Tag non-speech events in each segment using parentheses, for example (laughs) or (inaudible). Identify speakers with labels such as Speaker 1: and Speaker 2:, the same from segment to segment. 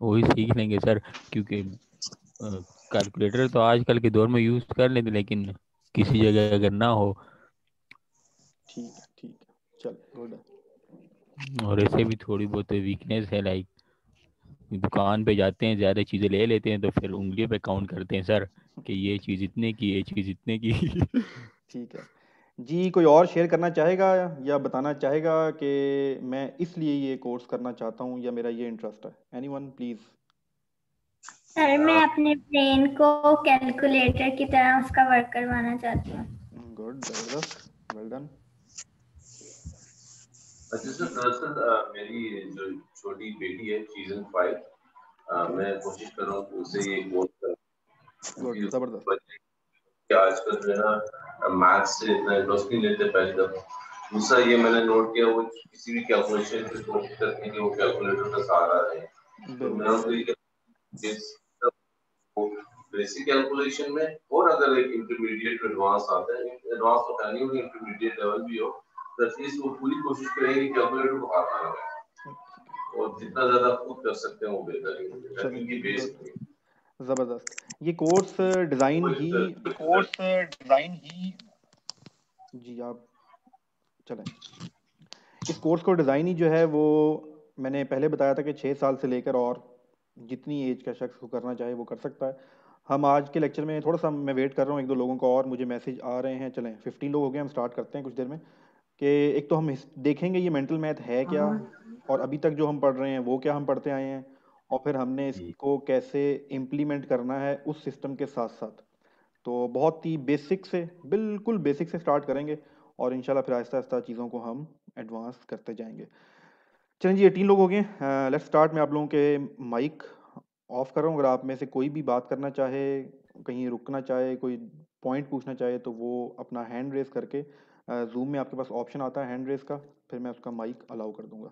Speaker 1: वही सीख लेंगे सर क्योंकि कैलकुलेटर तो आजकल के दौर में यूज़ कर लेते लेकिन किसी जगह अगर ना हो।
Speaker 2: ठीक है ठीक है। चल गुड
Speaker 1: और ऐसे भी थोड़ी बहुत वीकनेस है लाइक दुकान पे जाते हैं ज़्यादा चीज़ें ले लेते हैं तो फिर उंगलियों पे काउंट करते हैं सर कि ये चीज़ इतने की ये चीज़ इतने की।
Speaker 2: ठीक है। जी कोई और शेयर करना चाहेगा या बताना चाहेगा कि मैं इसलिए ये कोर्स करना चाहता हूँ या मेरा ये इंटरेस्ट है? एनीवन प्लीज़
Speaker 3: सर मैं अपने ब्रेन को कैलकुलेटर की तरह उसका वर्क करवाना चाहती हूँ।
Speaker 2: गुड ज़बरदस्त वेल डन
Speaker 4: अच्छा सर दरअसल मेरी जो छोटी बेटी है सीज़न फाइव मैं कोशिश कर रहा हूँ उसे ये कोर्स
Speaker 2: गुड ज़बरदस्त।
Speaker 4: आजकल जो है ना मैथ्स से इतना इंटरेस्ट नहीं लेते पहले तक दूसरा ये मैंने नोट किया वो किसी भी कैलकुलेशन पे कोशिश करते हैं कि वो कैलकुलेटर का सहारा रहे तो ये बेसिक कैलकुलेशन में और अगर एक इंटरमीडिएट एडवांस आता है एडवांस तो है नहीं इंटरमीडिएट लेवल भी हो तो एटलीस्ट वो पूरी कोशिश करेंगे कि कैलकुलेटर को हाथ ना लगाए। और जितना ज़्यादा खुद कर सकते हैं वो बेहतर है क्योंकि बेस
Speaker 2: ज़बरदस्त। ये कोर्स डिज़ाइन ही कोर्स डिज़ाइन ही जी आप चलें। इस कोर्स को डिज़ाइन ही जो है वो मैंने पहले बताया था कि छः साल से लेकर और जितनी एज का शख्स को करना चाहे वो कर सकता है। हम आज के लेक्चर में थोड़ा सा मैं वेट कर रहा हूँ एक दो लोगों को और मुझे मैसेज आ रहे हैं। चलें फिफ्टीन लोग हो गए हम स्टार्ट करते हैं कुछ देर में। कि एक तो हम देखेंगे ये मेंटल मैथ है क्या? और अभी तक जो हम पढ़ रहे हैं वो क्या हम पढ़ते आए हैं? और फिर हमने इसको कैसे इम्प्लीमेंट करना है उस सिस्टम के साथ साथ तो बहुत ही बेसिक से बिल्कुल बेसिक से स्टार्ट करेंगे और इंशाल्लाह फिर आहिस्ता आहिस्ता चीज़ों को हम एडवांस करते जाएँगे। चलें जी एटीन लोग हो गए। लेट्स स्टार्ट मैं आप लोगों के माइक ऑफ़ कर रहा हूँ। अगर आप में से कोई भी बात करना चाहे कहीं रुकना चाहे कोई पॉइंट पूछना चाहे तो वो अपना हैंड रेस करके जूम में आपके पास ऑप्शन आता है हैंड रेस का फिर मैं उसका माइक अलाउ कर दूँगा।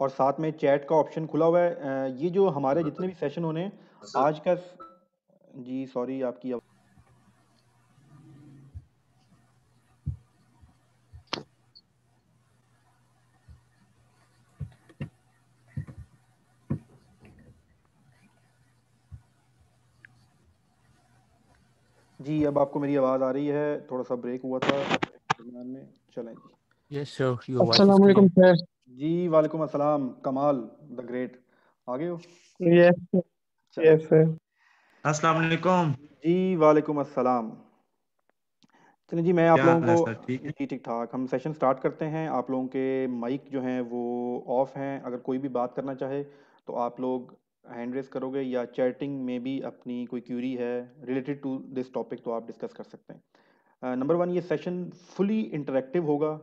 Speaker 2: और साथ में चैट का ऑप्शन खुला हुआ है। ये जो हमारे जितने भी सेशन होने आज का जी सॉरी आपकी जी अब आपको मेरी आवाज़ आ रही है। थोड़ा सा ब्रेक हुआ था। दरमियान में चलें। जी
Speaker 1: Yes, sir. Your voice is
Speaker 5: अस्सलाम
Speaker 1: clear.
Speaker 5: वालेकुम सर
Speaker 2: जी वालेकुम अस्सलाम कमाल द ग्रेट। आगे हो?
Speaker 5: यस यस सर
Speaker 6: अस्सलाम वालेकुम
Speaker 2: जी वालेकुम अस्सलाम। चलिए जी मैं आप लोगों को जी ठीक ठाक। हम सेशन स्टार्ट करते हैं। आप लोगों के माइक जो हैं वो ऑफ़ हैं। अगर कोई भी बात करना चाहे तो आप लोग हैंड रेस करोगे या चैटिंग में भी अपनी कोई क्यूरी है रिलेटेड टू दिस टॉपिक तो आप डिस्कस कर सकते हैं। नंबर वन ये सेशन फुली इंटरेक्टिव होगा।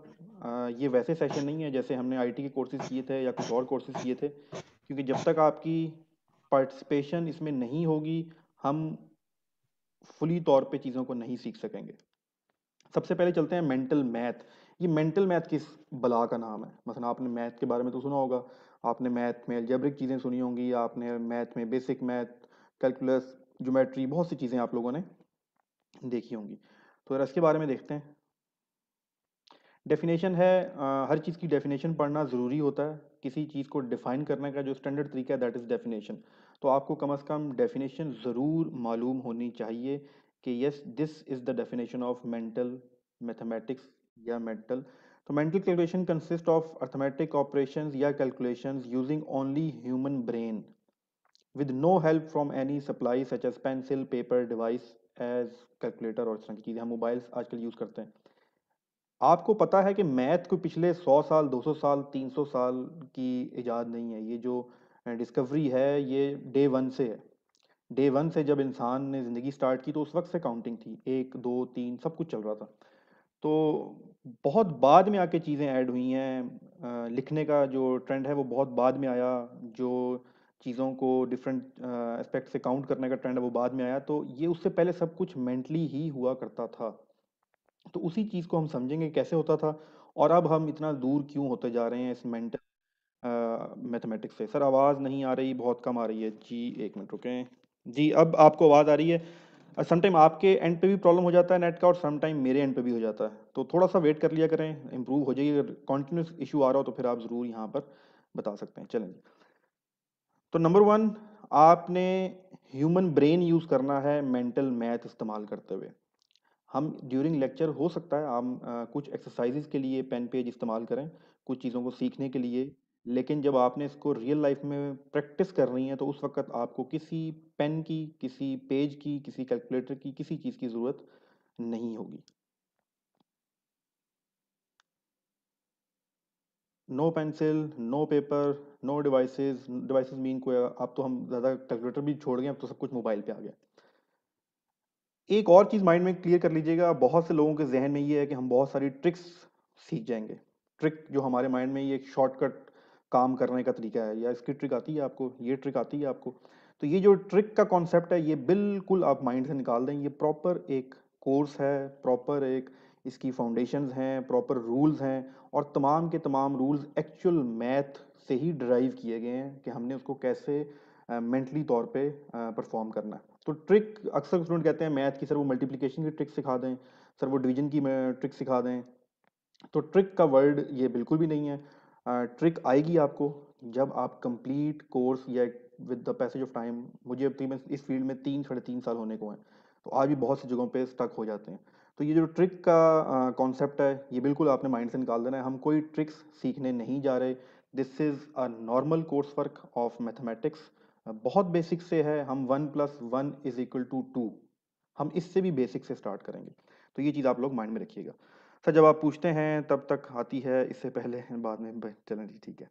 Speaker 2: ये वैसे सेशन नहीं है, जैसे हमने आईटी के कोर्सेज किए थे या कुछ और कोर्सेज किए थे, क्योंकि जब तक आपकी पार्टिसिपेशन इसमें नहीं होगी, हम फुली तौर पे चीज़ों को नहीं सीख सकेंगे। सबसे पहले चलते हैं मेंटल मैथ ये मेंटल मैथ किस बला का नाम है? मसलन आपने मैथ के बारे में तो सुना होगा। आपने मैथ में जबरिक चीज़ें सुनी होंगी, आपने मैथ में बेसिक मैथ कैलकुलस ज्योमेट्री बहुत सी चीज़ें आप लोगों ने देखी होंगी। तो इसके बारे में देखते हैं डेफिनेशन है अ, हर चीज़ की डेफिनेशन पढ़ना ज़रूरी होता है। किसी चीज़ को डिफ़ाइन करने का जो स्टैंडर्ड तरीका है दैट इज़ डेफिनेशन तो आपको कम अज़ कम डेफिनेशन ज़रूर मालूम होनी चाहिए कि yes this is the definition of mental mathematics या मेंटल तो mental calculation consist of arithmetic operations या calculations using only human brain with no help from any supply such as pencil paper device as calculator और इस तरह की चीज़ें हम mobiles आजकल यूज़ करते हैं। आपको पता है कि मैथ को पिछले 100 साल 200 साल 300 साल की इजाद नहीं है। ये जो डिस्कवरी है, ये डे वन से है। डे वन से जब इंसान ने ज़िंदगी स्टार्ट की तो उस वक्त से काउंटिंग थी। एक, दो, तीन, सब कुछ चल रहा था। तो बहुत बाद में आके चीज़ें ऐड हुई हैं। लिखने का जो ट्रेंड है वो बहुत बाद में आया। जो चीज़ों को डिफरेंट एस्पेक्ट से काउंट करने का ट्रेंड है वो बाद में आया। तो ये उससे पहले सब कुछ मेंटली ही हुआ करता था। तो उसी चीज़ को हम समझेंगे कैसे होता था और अब हम इतना दूर क्यों होते जा रहे हैं इस मेंटल मैथमेटिक्स से। सर, आवाज़ नहीं आ रही, बहुत कम आ रही है। जी, एक मिनट रुकें। जी, अब आपको आवाज़ आ रही है। समटाइम आपके एंड पे भी प्रॉब्लम हो जाता है नेट का और समटाइम मेरे एंड पे भी हो जाता है। तो थोड़ा सा वेट कर लिया करें इंप्रूव हो जाएगी अगर कॉन्टिन्यूस इशू आ रहा हो तो फिर आप ज़रूर यहाँ पर बता सकते हैं। चलें तो नंबर वन आपने ह्यूमन ब्रेन यूज़ करना है मेंटल मैथ इस्तेमाल करते हुए। हम ड्यूरिंग लेक्चर हो सकता है, हम कुछ एक्सरसाइजेज के लिए पेन पेज इस्तेमाल करें, कुछ चीज़ों को सीखने के लिए, लेकिन जब आपने इसको रियल लाइफ में प्रैक्टिस करनी है तो उस वक्त आपको किसी पेन की, किसी पेज की, किसी कैलकुलेटर की, किसी चीज़ की ज़रूरत नहीं होगी। No pencil no paper no devices devices mean कोई, अब तो हम ज़्यादा कैलकुलेटर भी छोड़ गए, अब तो सब कुछ मोबाइल पे आ गया। एक और चीज़ माइंड में क्लियर कर लीजिएगा, बहुत से लोगों के जहन में ये है कि हम बहुत सारी ट्रिक्स सीख जाएँगे। ट्रिक जो हमारे माइंड में ये एक शॉर्टकट काम करने का तरीका है, या इसकी ट्रिक आती है आपको, ये ट्रिक आती है आपको। तो ये जो ट्रिक का कॉन्सेप्ट है, ये बिल्कुल आप माइंड से निकाल दें, ये प्रॉपर एक कोर्स है प्रॉपर एक इसकी फाउंडेशंस हैं प्रॉपर रूल्स हैं, और तमाम के तमाम रूल्स एक्चुअल मैथ से ही ड्राइव किए गए हैं कि हमने उसको कैसे मेंटली तौर पे परफॉर्म करना है। तो ट्रिक अक्सर स्टूडेंट कहते हैं मैथ की, सर, वो मल्टीप्लिकेशन की ट्रिक सिखा दें, सर, वो डिवीज़न की ट्रिक सिखा दें। तो ट्रिक का वर्ड ये बिल्कुल भी नहीं है। ट्रिक आएगी आपको जब आप कंप्लीट कोर्स या with the passage of time मुझे तकरीबन इस फ़ील्ड में तीन, साढ़े तीन साल होने को हैं तो आज भी बहुत सी जगहों पे स्टक हो जाते हैं। तो ये जो ट्रिक का कॉन्सेप्ट है, ये बिल्कुल आपने माइंड से निकाल देना है। हम कोई ट्रिक्स सीखने नहीं जा रहे। This is a normal course work of mathematics बहुत बेसिक से है, हम one plus one is equal to two हम इससे भी बेसिक से स्टार्ट करेंगे। तो ये चीज़ आप लोग माइंड में रखिएगा। सर जब आप पूछते हैं, तब तक आती है, इससे पहले (laughs) बाद में चलें जी, ठीक है।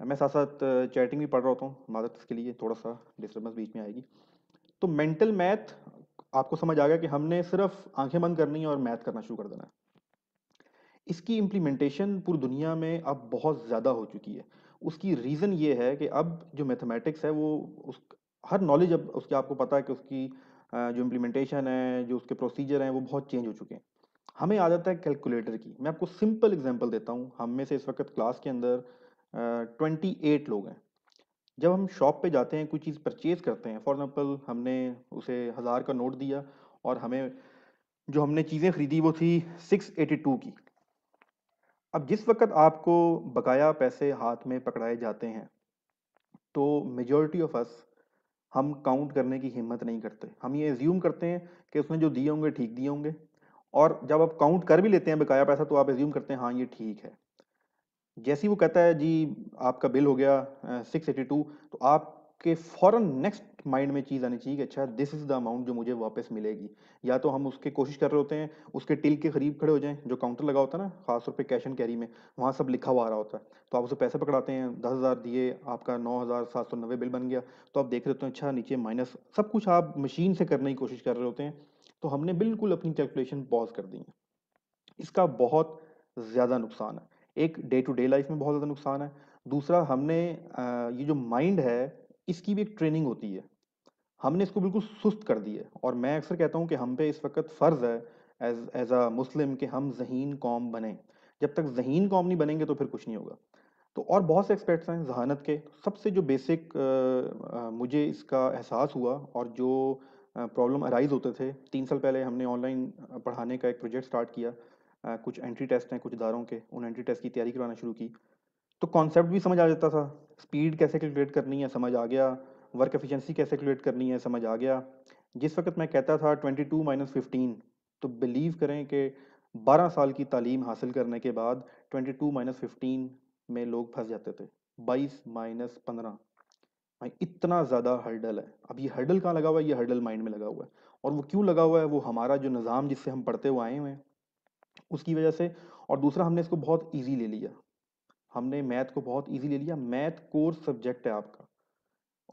Speaker 2: मैं साथ साथ चैटिंग भी पढ़ रहा होता हूँ मादर के लिए थोड़ा सा डिस्टर्बेंस बीच में आएगी। तो मेंटल मैथ आपको समझ आ गया कि हमने सिर्फ़ आँखें बंद करनी है और मैथ करना शुरू कर देना है। इसकी इम्प्लीमेंटेशन पूरी दुनिया में अब बहुत ज़्यादा हो चुकी है। उसकी रीज़न ये है कि अब जो मैथमेटिक्स है वो उस, हर नॉलेज अब उसकी आपको पता है कि उसकी जो इम्प्लीमेंटेशन है, जो उसके प्रोसीजर हैं वो बहुत चेंज हो चुके हैं। हमें आदत है कैलकुलेटर की। मैं आपको सिंपल एग्जांपल देता हूँ। हम में से इस वक्त क्लास के अंदर ट्वेंटी एट लोग हैं। जब हम शॉप पे जाते हैं, कोई चीज़ परचेज करते हैं फॉर एग्जांपल हमने उसे हज़ार का नोट दिया और हमें जो हमने चीज़ें ख़रीदी वो थी सिक्स एटी टू की। अब जिस वक्त आपको बकाया पैसे हाथ में पकड़ाए जाते हैं तो मेजोरिटी ऑफ़ अस हम काउंट करने की हिम्मत नहीं करते। हम ये एज्यूम करते हैं कि उसने जो दिए होंगे, ठीक दिए होंगे। और जब आप काउंट कर भी लेते हैं बकाया पैसा तो आप एज्यूम करते हैं हाँ ये ठीक है। जैसे ही वो कहता है, जी, आपका बिल हो गया सिक्स एटी टू तो आपके फॉरन नेक्स्ट माइंड में चीज़ आनी चाहिए कि अच्छा दिस इज़ द अमाउंट जो मुझे वापस मिलेगी। या तो हम उसके कोशिश कर रहे होते हैं, उसके टिल के करीब खड़े हो जाएँ, जो काउंटर लगा होता है ना खासतौर पे कैश एंड कैरी में, वहाँ सब लिखा हुआ आ रहा होता है। तो आप उसे पैसे पकड़ाते हैं, दस हज़ार दिए, आपका नौ हज़ार सात सौ नब्बे बिल बन गया तो आप देख रहे होते हैं अच्छा नीचे माइनस सब कुछ आप मशीन से करने की कोशिश कर रहे होते हैं तो हमने बिल्कुल अपनी कैलकुलेशन पॉज कर दी है। इसका बहुत ज़्यादा नुकसान है। एक डे टू डे लाइफ में बहुत ज़्यादा नुकसान है। दूसरा, हमने ये जो माइंड है इसकी भी एक ट्रेनिंग होती है। हमने इसको बिल्कुल सुस्त कर दिया है और मैं अक्सर कहता हूँ कि हम पे इस वक्त फ़र्ज़ है एज एज अ मुस्लिम कि हम जहीन कौम बने। जब तक जहीन कौम नहीं बनेंगे तो फिर कुछ नहीं होगा। तो और बहुत से एक्सपर्ट्स हैं जहानत के। सबसे जो बेसिक आ, आ, मुझे इसका एहसास हुआ और जो प्रॉब्लम अराइज होते थे तीन साल पहले हमने ऑनलाइन पढ़ाने का एक प्रोजेक्ट स्टार्ट किया आ, कुछ एंट्री टेस्ट हैं कुछ इदारों के। उन एंट्री टेस्ट की तैयारी करवाना शुरू की। तो कॉन्सेप्ट भी समझ आ जाता था। स्पीड कैसे कैलकुलेट करनी है, समझ आ गया। वर्क एफिशिएंसी कैसे कैलकुलेट करनी है, समझ आ गया। जिस वक्त मैं कहता था ट्वेंटी टू माइनस फिफ्टीन तो बिलीव करें कि बारह साल की तालीम हासिल करने के बाद ट्वेंटी टू माइनस फिफ्टीन में लोग फंस जाते थे। बाईस माइनस पंद्रह। भाई, इतना ज़्यादा हर्डल है। अब ये हर्डल कहाँ लगा हुआ है? ये हर्डल माइंड में लगा हुआ है। और वो क्यों लगा हुआ है? वो हमारा जो निज़ाम जिससे हम पढ़ते हुए आए हुए हैं। उसकी वजह से, और दूसरा हमने इसको बहुत ईजी ले लिया। हमने मैथ को बहुत ईजी ले लिया। मैथ कोर्स सब्जेक्ट है आपका।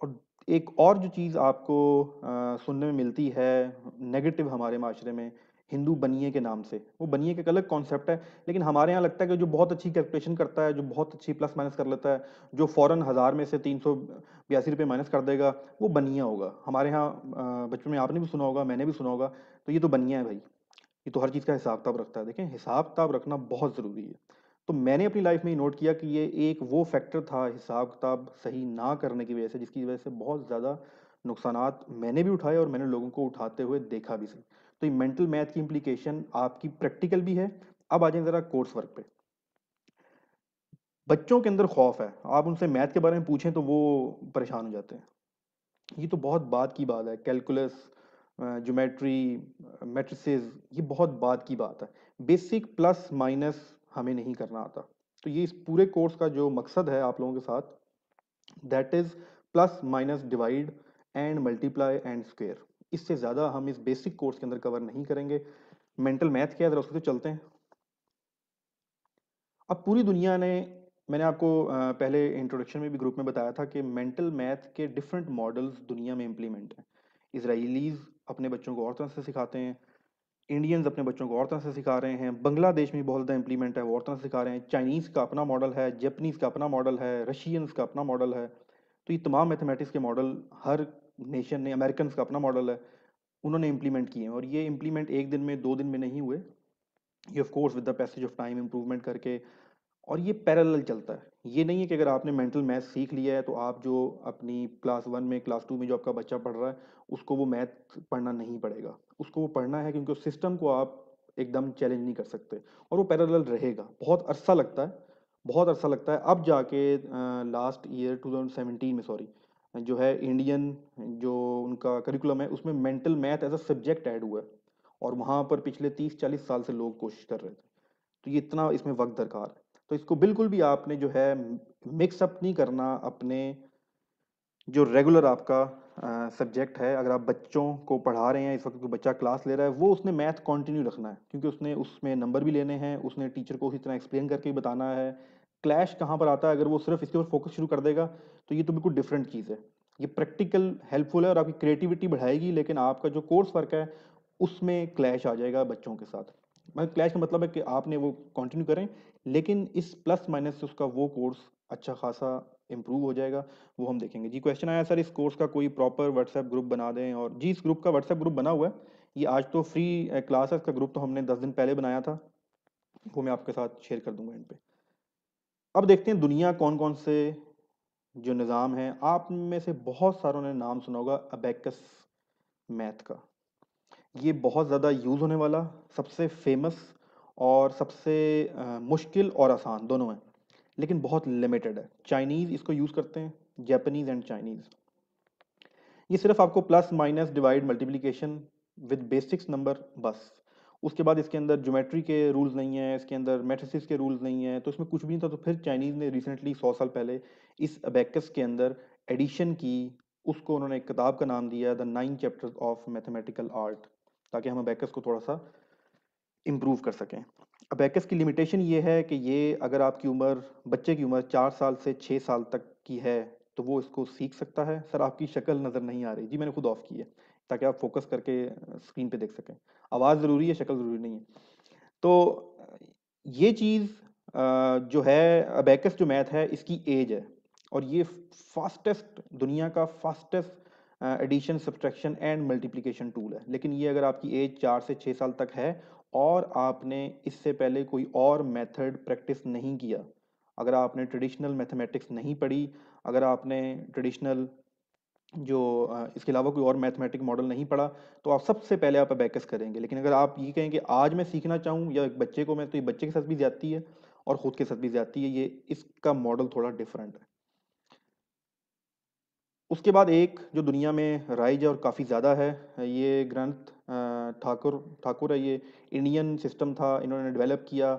Speaker 2: और एक और जो चीज़ आपको आ, सुनने में मिलती है नेगेटिव हमारे माशरे में हिंदू बनिए के नाम से। वो बनिए का अलग कॉन्सेप्ट है लेकिन हमारे यहाँ लगता है कि जो बहुत अच्छी कैलकुलेशन करता है जो बहुत अच्छी प्लस माइनस कर लेता है जो फ़ौरन हज़ार में से तीन सौ बयासी रुपये माइनस कर देगा वो बनिया होगा। हमारे यहाँ बचपन में आपने भी सुना होगा मैंने भी सुना होगा तो ये तो बनिया है भाई। ये तो हर चीज़ का हिसाब किताब रखता है। देखें हिसाब किताब रखना बहुत ज़रूरी है। तो मैंने अपनी लाइफ में ही नोट किया कि ये एक वो फैक्टर था हिसाब किताब सही ना करने की वजह से, जिसकी वजह से बहुत ज़्यादा नुकसान मैंने भी उठाए और मैंने लोगों को उठाते हुए देखा भी सही। तो ये मेंटल मैथ की इम्प्लीकेशन आपकी प्रैक्टिकल भी है। अब आ जाए ज़रा कोर्स वर्क पे। बच्चों के अंदर खौफ है। आप उनसे मैथ के बारे में पूछें तो वो परेशान हो जाते हैं। ये तो बहुत बात की बात है। कैलकुलस ज्योमेट्री मैट्रिसेस ये बहुत बात की बात है। बेसिक प्लस माइनस हमें नहीं करना आता। तो ये इस पूरे कोर्स का जो मकसद है आप लोगों के साथ that is plus minus divide and multiply and square इससे ज़्यादा हम इस बेसिक कोर्स के अंदर कवर नहीं करेंगे। मेंटल मैथ क्या है? ज़रा उसको चलते हैं। अब पूरी दुनिया ने, मैंने आपको पहले इंट्रोडक्शन में भी ग्रुप में बताया था कि मेंटल मैथ के डिफरेंट मॉडल्स दुनिया में इम्प्लीमेंट हैं। इसराइलीज़ अपने बच्चों को और तरह से सिखाते हैं। इंडियंस अपने बच्चों को और तरह से सिखा रहे हैं। बांग्लादेश में बहुत ज़्यादा इंप्लीमेंट है, वो और तरह से सिखा रहे हैं। चाइनीज़ का अपना मॉडल है जैपनीज़ का अपना मॉडल है रशियंस का अपना मॉडल है। तो ये तमाम मैथमेटिक्स के मॉडल हर नेशन ने अमेरिकन का अपना मॉडल है, उन्होंने इम्प्लीमेंट किए हैं। और ये इम्प्लीमेंट एक दिन में, दो दिन में नहीं हुए। ये of course with the passage of time improvement करके, और ये पैरेलल चलता है। ये नहीं है कि अगर आपने मेंटल मैथ सीख लिया है तो आप जो अपनी क्लास वन में क्लास टू में जो आपका बच्चा पढ़ रहा है, उसको वो मैथ पढ़ना नहीं पड़ेगा। उसको वो पढ़ना है क्योंकि उस सिस्टम को आप एकदम चैलेंज नहीं कर सकते और वो पैरेलल रहेगा। बहुत अरसा लगता है, बहुत अरसा लगता है। अब जाके लास्ट ईयर 2017 में सॉरी जो है इंडियन जो उनका करिकुलम है, उसमें mental math as a subject add हुआ है और वहाँ पर पिछले 30-40 साल से लोग कोशिश कर रहे थे। तो ये इतना इसमें वक्त दरकार है। तो इसको बिल्कुल भी आपने जो है मिक्सअप नहीं करना अपने जो रेगुलर आपका सब्जेक्ट है। अगर आप बच्चों को पढ़ा रहे हैं, इस वक्त कोई बच्चा क्लास ले रहा है, वो उसने मैथ कंटिन्यू रखना है, क्योंकि उसने उसमें नंबर भी लेने हैं, उसने टीचर को उसी तरह एक्सप्लेन करके भी बताना है। क्लैश कहाँ पर आता है? अगर वो सिर्फ़ इसके ऊपर फोकस शुरू कर देगा तो ये तो बिल्कुल डिफरेंट चीज़ है। ये प्रैक्टिकल हेल्पफुल है और आपकी क्रिएटिविटी बढ़ाएगी, लेकिन आपका जो कोर्स वर्क है, उसमें क्लैश आ जाएगा बच्चों के साथ। मतलब क्लैश का मतलब है कि आपने वो कंटिन्यू करें लेकिन इस प्लस माइनस से उसका वो कोर्स अच्छा खासा इम्प्रूव हो जाएगा, वो हम देखेंगे। जी क्वेश्चन आया, सर, इस कोर्स का कोई प्रॉपर व्हाट्सएप ग्रुप बना दें? और जी, इस ग्रुप का व्हाट्सएप ग्रुप बना हुआ है। ये आज तो फ्री क्लास है इसका ग्रुप तो हमने दस दिन पहले बनाया था। वो मैं आपके साथ शेयर कर दूँगा इन पे। अब देखते हैं दुनिया कौन कौन से जो निज़ाम है। आप में से बहुत सारों ने नाम सुना होगा अबैकस मैथ का। ये बहुत ज़्यादा यूज़ होने वाला, सबसे फ़ेमस और सबसे मुश्किल और आसान दोनों हैं, लेकिन बहुत लिमिटेड है। चाइनीज़ इसको यूज़ करते हैं जैपनीज़ एंड चाइनीज़ ये सिर्फ़ आपको plus minus divide multiplication with basics number बस। उसके बाद इसके अंदर ज्योमेट्री के रूल्स नहीं है, इसके अंदर मेट्रिसिस के रूल्स नहीं है तो इसमें कुछ भी नहीं था तो फिर चाइनीज़ ने रिसेंटली सौ साल पहले इस अबैकस के अंदर एडिशन की, उसको उन्होंने एक किताब का नाम दिया the nine chapters of mathematical art ताकि हम अबैकस को थोड़ा सा इम्प्रूव कर सकें। अबैकस की लिमिटेशन ये है कि ये अगर आपकी उम्र, बच्चे की उम्र चार साल से छः साल तक की है तो वो इसको सीख सकता है। सर, आपकी शक्ल नज़र नहीं आ रही। जी, मैंने खुद ऑफ़ की है, ताकि आप फोकस करके स्क्रीन पे देख सकें। आवाज़ ज़रूरी है, शक्ल ज़रूरी नहीं है। तो ये चीज़ जो है अबैकस जो मैथ है, इसकी एज है। और ये फास्टेस्ट दुनिया का fastest addition subtraction and multiplication tool है। लेकिन ये अगर आपकी एज चार से छः साल तक है और आपने इससे पहले कोई और मेथड प्रैक्टिस नहीं किया, अगर आपने ट्रेडिशनल मैथमेटिक्स नहीं पढ़ी, अगर आपने ट्रेडिशनल जो इसके अलावा कोई और मैथमेटिक मॉडल नहीं पढ़ा तो आप सबसे पहले आप अबैकस करेंगे। लेकिन अगर आप ये कहें कि आज मैं सीखना चाहूँ, या एक बच्चे को मैं तो ये बच्चे के साथ भी ज़्यादा है और ख़ुद के साथ भी ज़्यादा है, ये इसका मॉडल थोड़ा डिफरेंट है। उसके बाद एक जो दुनिया में राइज है और काफ़ी ज़्यादा है, ये ग्रंथ ठाकुर ठाकुर है, ये इंडियन सिस्टम था, इन्होंने डेवलप किया।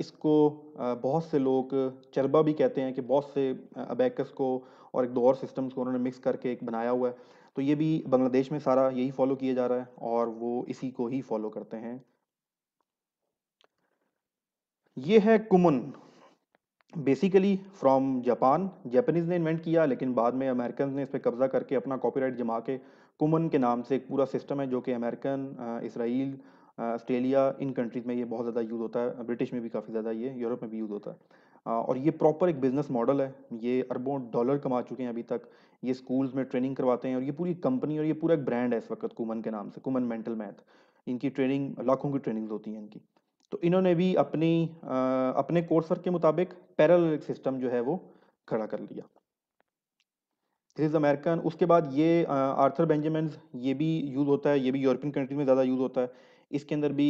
Speaker 2: इसको बहुत से लोग चरबा भी कहते हैं कि बहुत से अबैकस को और एक दो और सिस्टम्स को उन्होंने मिक्स करके एक बनाया हुआ है। तो ये भी बांग्लादेश में सारा यही फॉलो किया जा रहा है और वो इसी को ही फॉलो करते हैं। ये है Kumon. Basically from Japan Japanese ने इन्वेंट किया, लेकिन बाद में अमेरिकन ने इस पर कब्जा करके अपना कॉपीराइट जमा के कुमन के नाम से एक पूरा सिस्टम है, जो कि अमेरिकन इसराइल ऑस्ट्रेलिया इन कंट्रीज़ में ये बहुत ज़्यादा यूज़ होता है। ब्रिटिश में भी काफ़ी ज़्यादा ये यूरोप में भी यूज़ होता है। और ये प्रॉपर एक बिज़नेस मॉडल है। ये अरबों डॉलर कमा चुके हैं अभी तक। ये स्कूल्स में ट्रेनिंग करवाते हैं और ये पूरी कंपनी और ये पूरा एक ब्रांड है इस वक्त कुमन के नाम से कुमन मेंटल मैथ इनकी ट्रेनिंग लाखों की ट्रेनिंग होती हैं इनकी। तो इन्होंने भी अपनी अपने कोर्स वर्क के मुताबिक पैरल सिस्टम जो है वो खड़ा कर लिया। दिस इज़ अमेरिकन उसके बाद ये आर्थर बेंजामिन ये भी यूज़ होता है, ये भी यूरोपियन कंट्री में ज़्यादा यूज़ होता है। इसके अंदर भी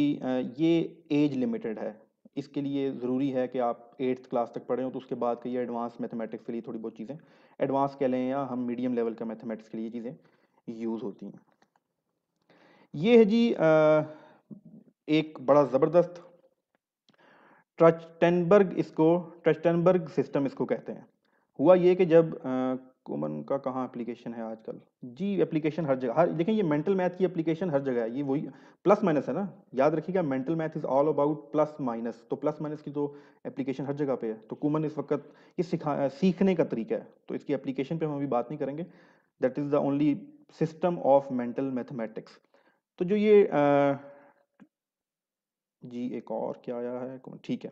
Speaker 2: ये एज लिमिटेड है। इसके लिए ज़रूरी है कि आप एट्थ क्लास तक पढ़े हो तो उसके बाद के ये एडवांस मैथमेटिक्स के लिए थोड़ी बहुत चीज़ें। एडवांस कह लें या हम मीडियम लेवल का मैथमेटिक्स के लिए चीज़ें यूज़ होती हैं। ये है जी एक बड़ा ज़बरदस्त ट्रचटेनबर्ग इसको ट्रचटेनबर्ग सिस्टम इसको कहते हैं। हुआ ये कि जब कॉमन का कहाँ एप्लीकेशन है आजकल? जी एप्लीकेशन हर जगह, हर देखें ये मेंटल मैथ की एप्लीकेशन हर जगह है, ये वही प्लस माइनस है ना? याद रखिएगा mental math is all about plus minus तो प्लस माइनस की तो एप्लीकेशन हर जगह पे है तो कॉमन इस वक्त ये सिखा सीखने का तरीका है तो इसकी एप्लीकेशन पे हम अभी बात नहीं करेंगे। That is the only system of mental mathematics तो जो ये जी एक और क्या आया है? ठीक है।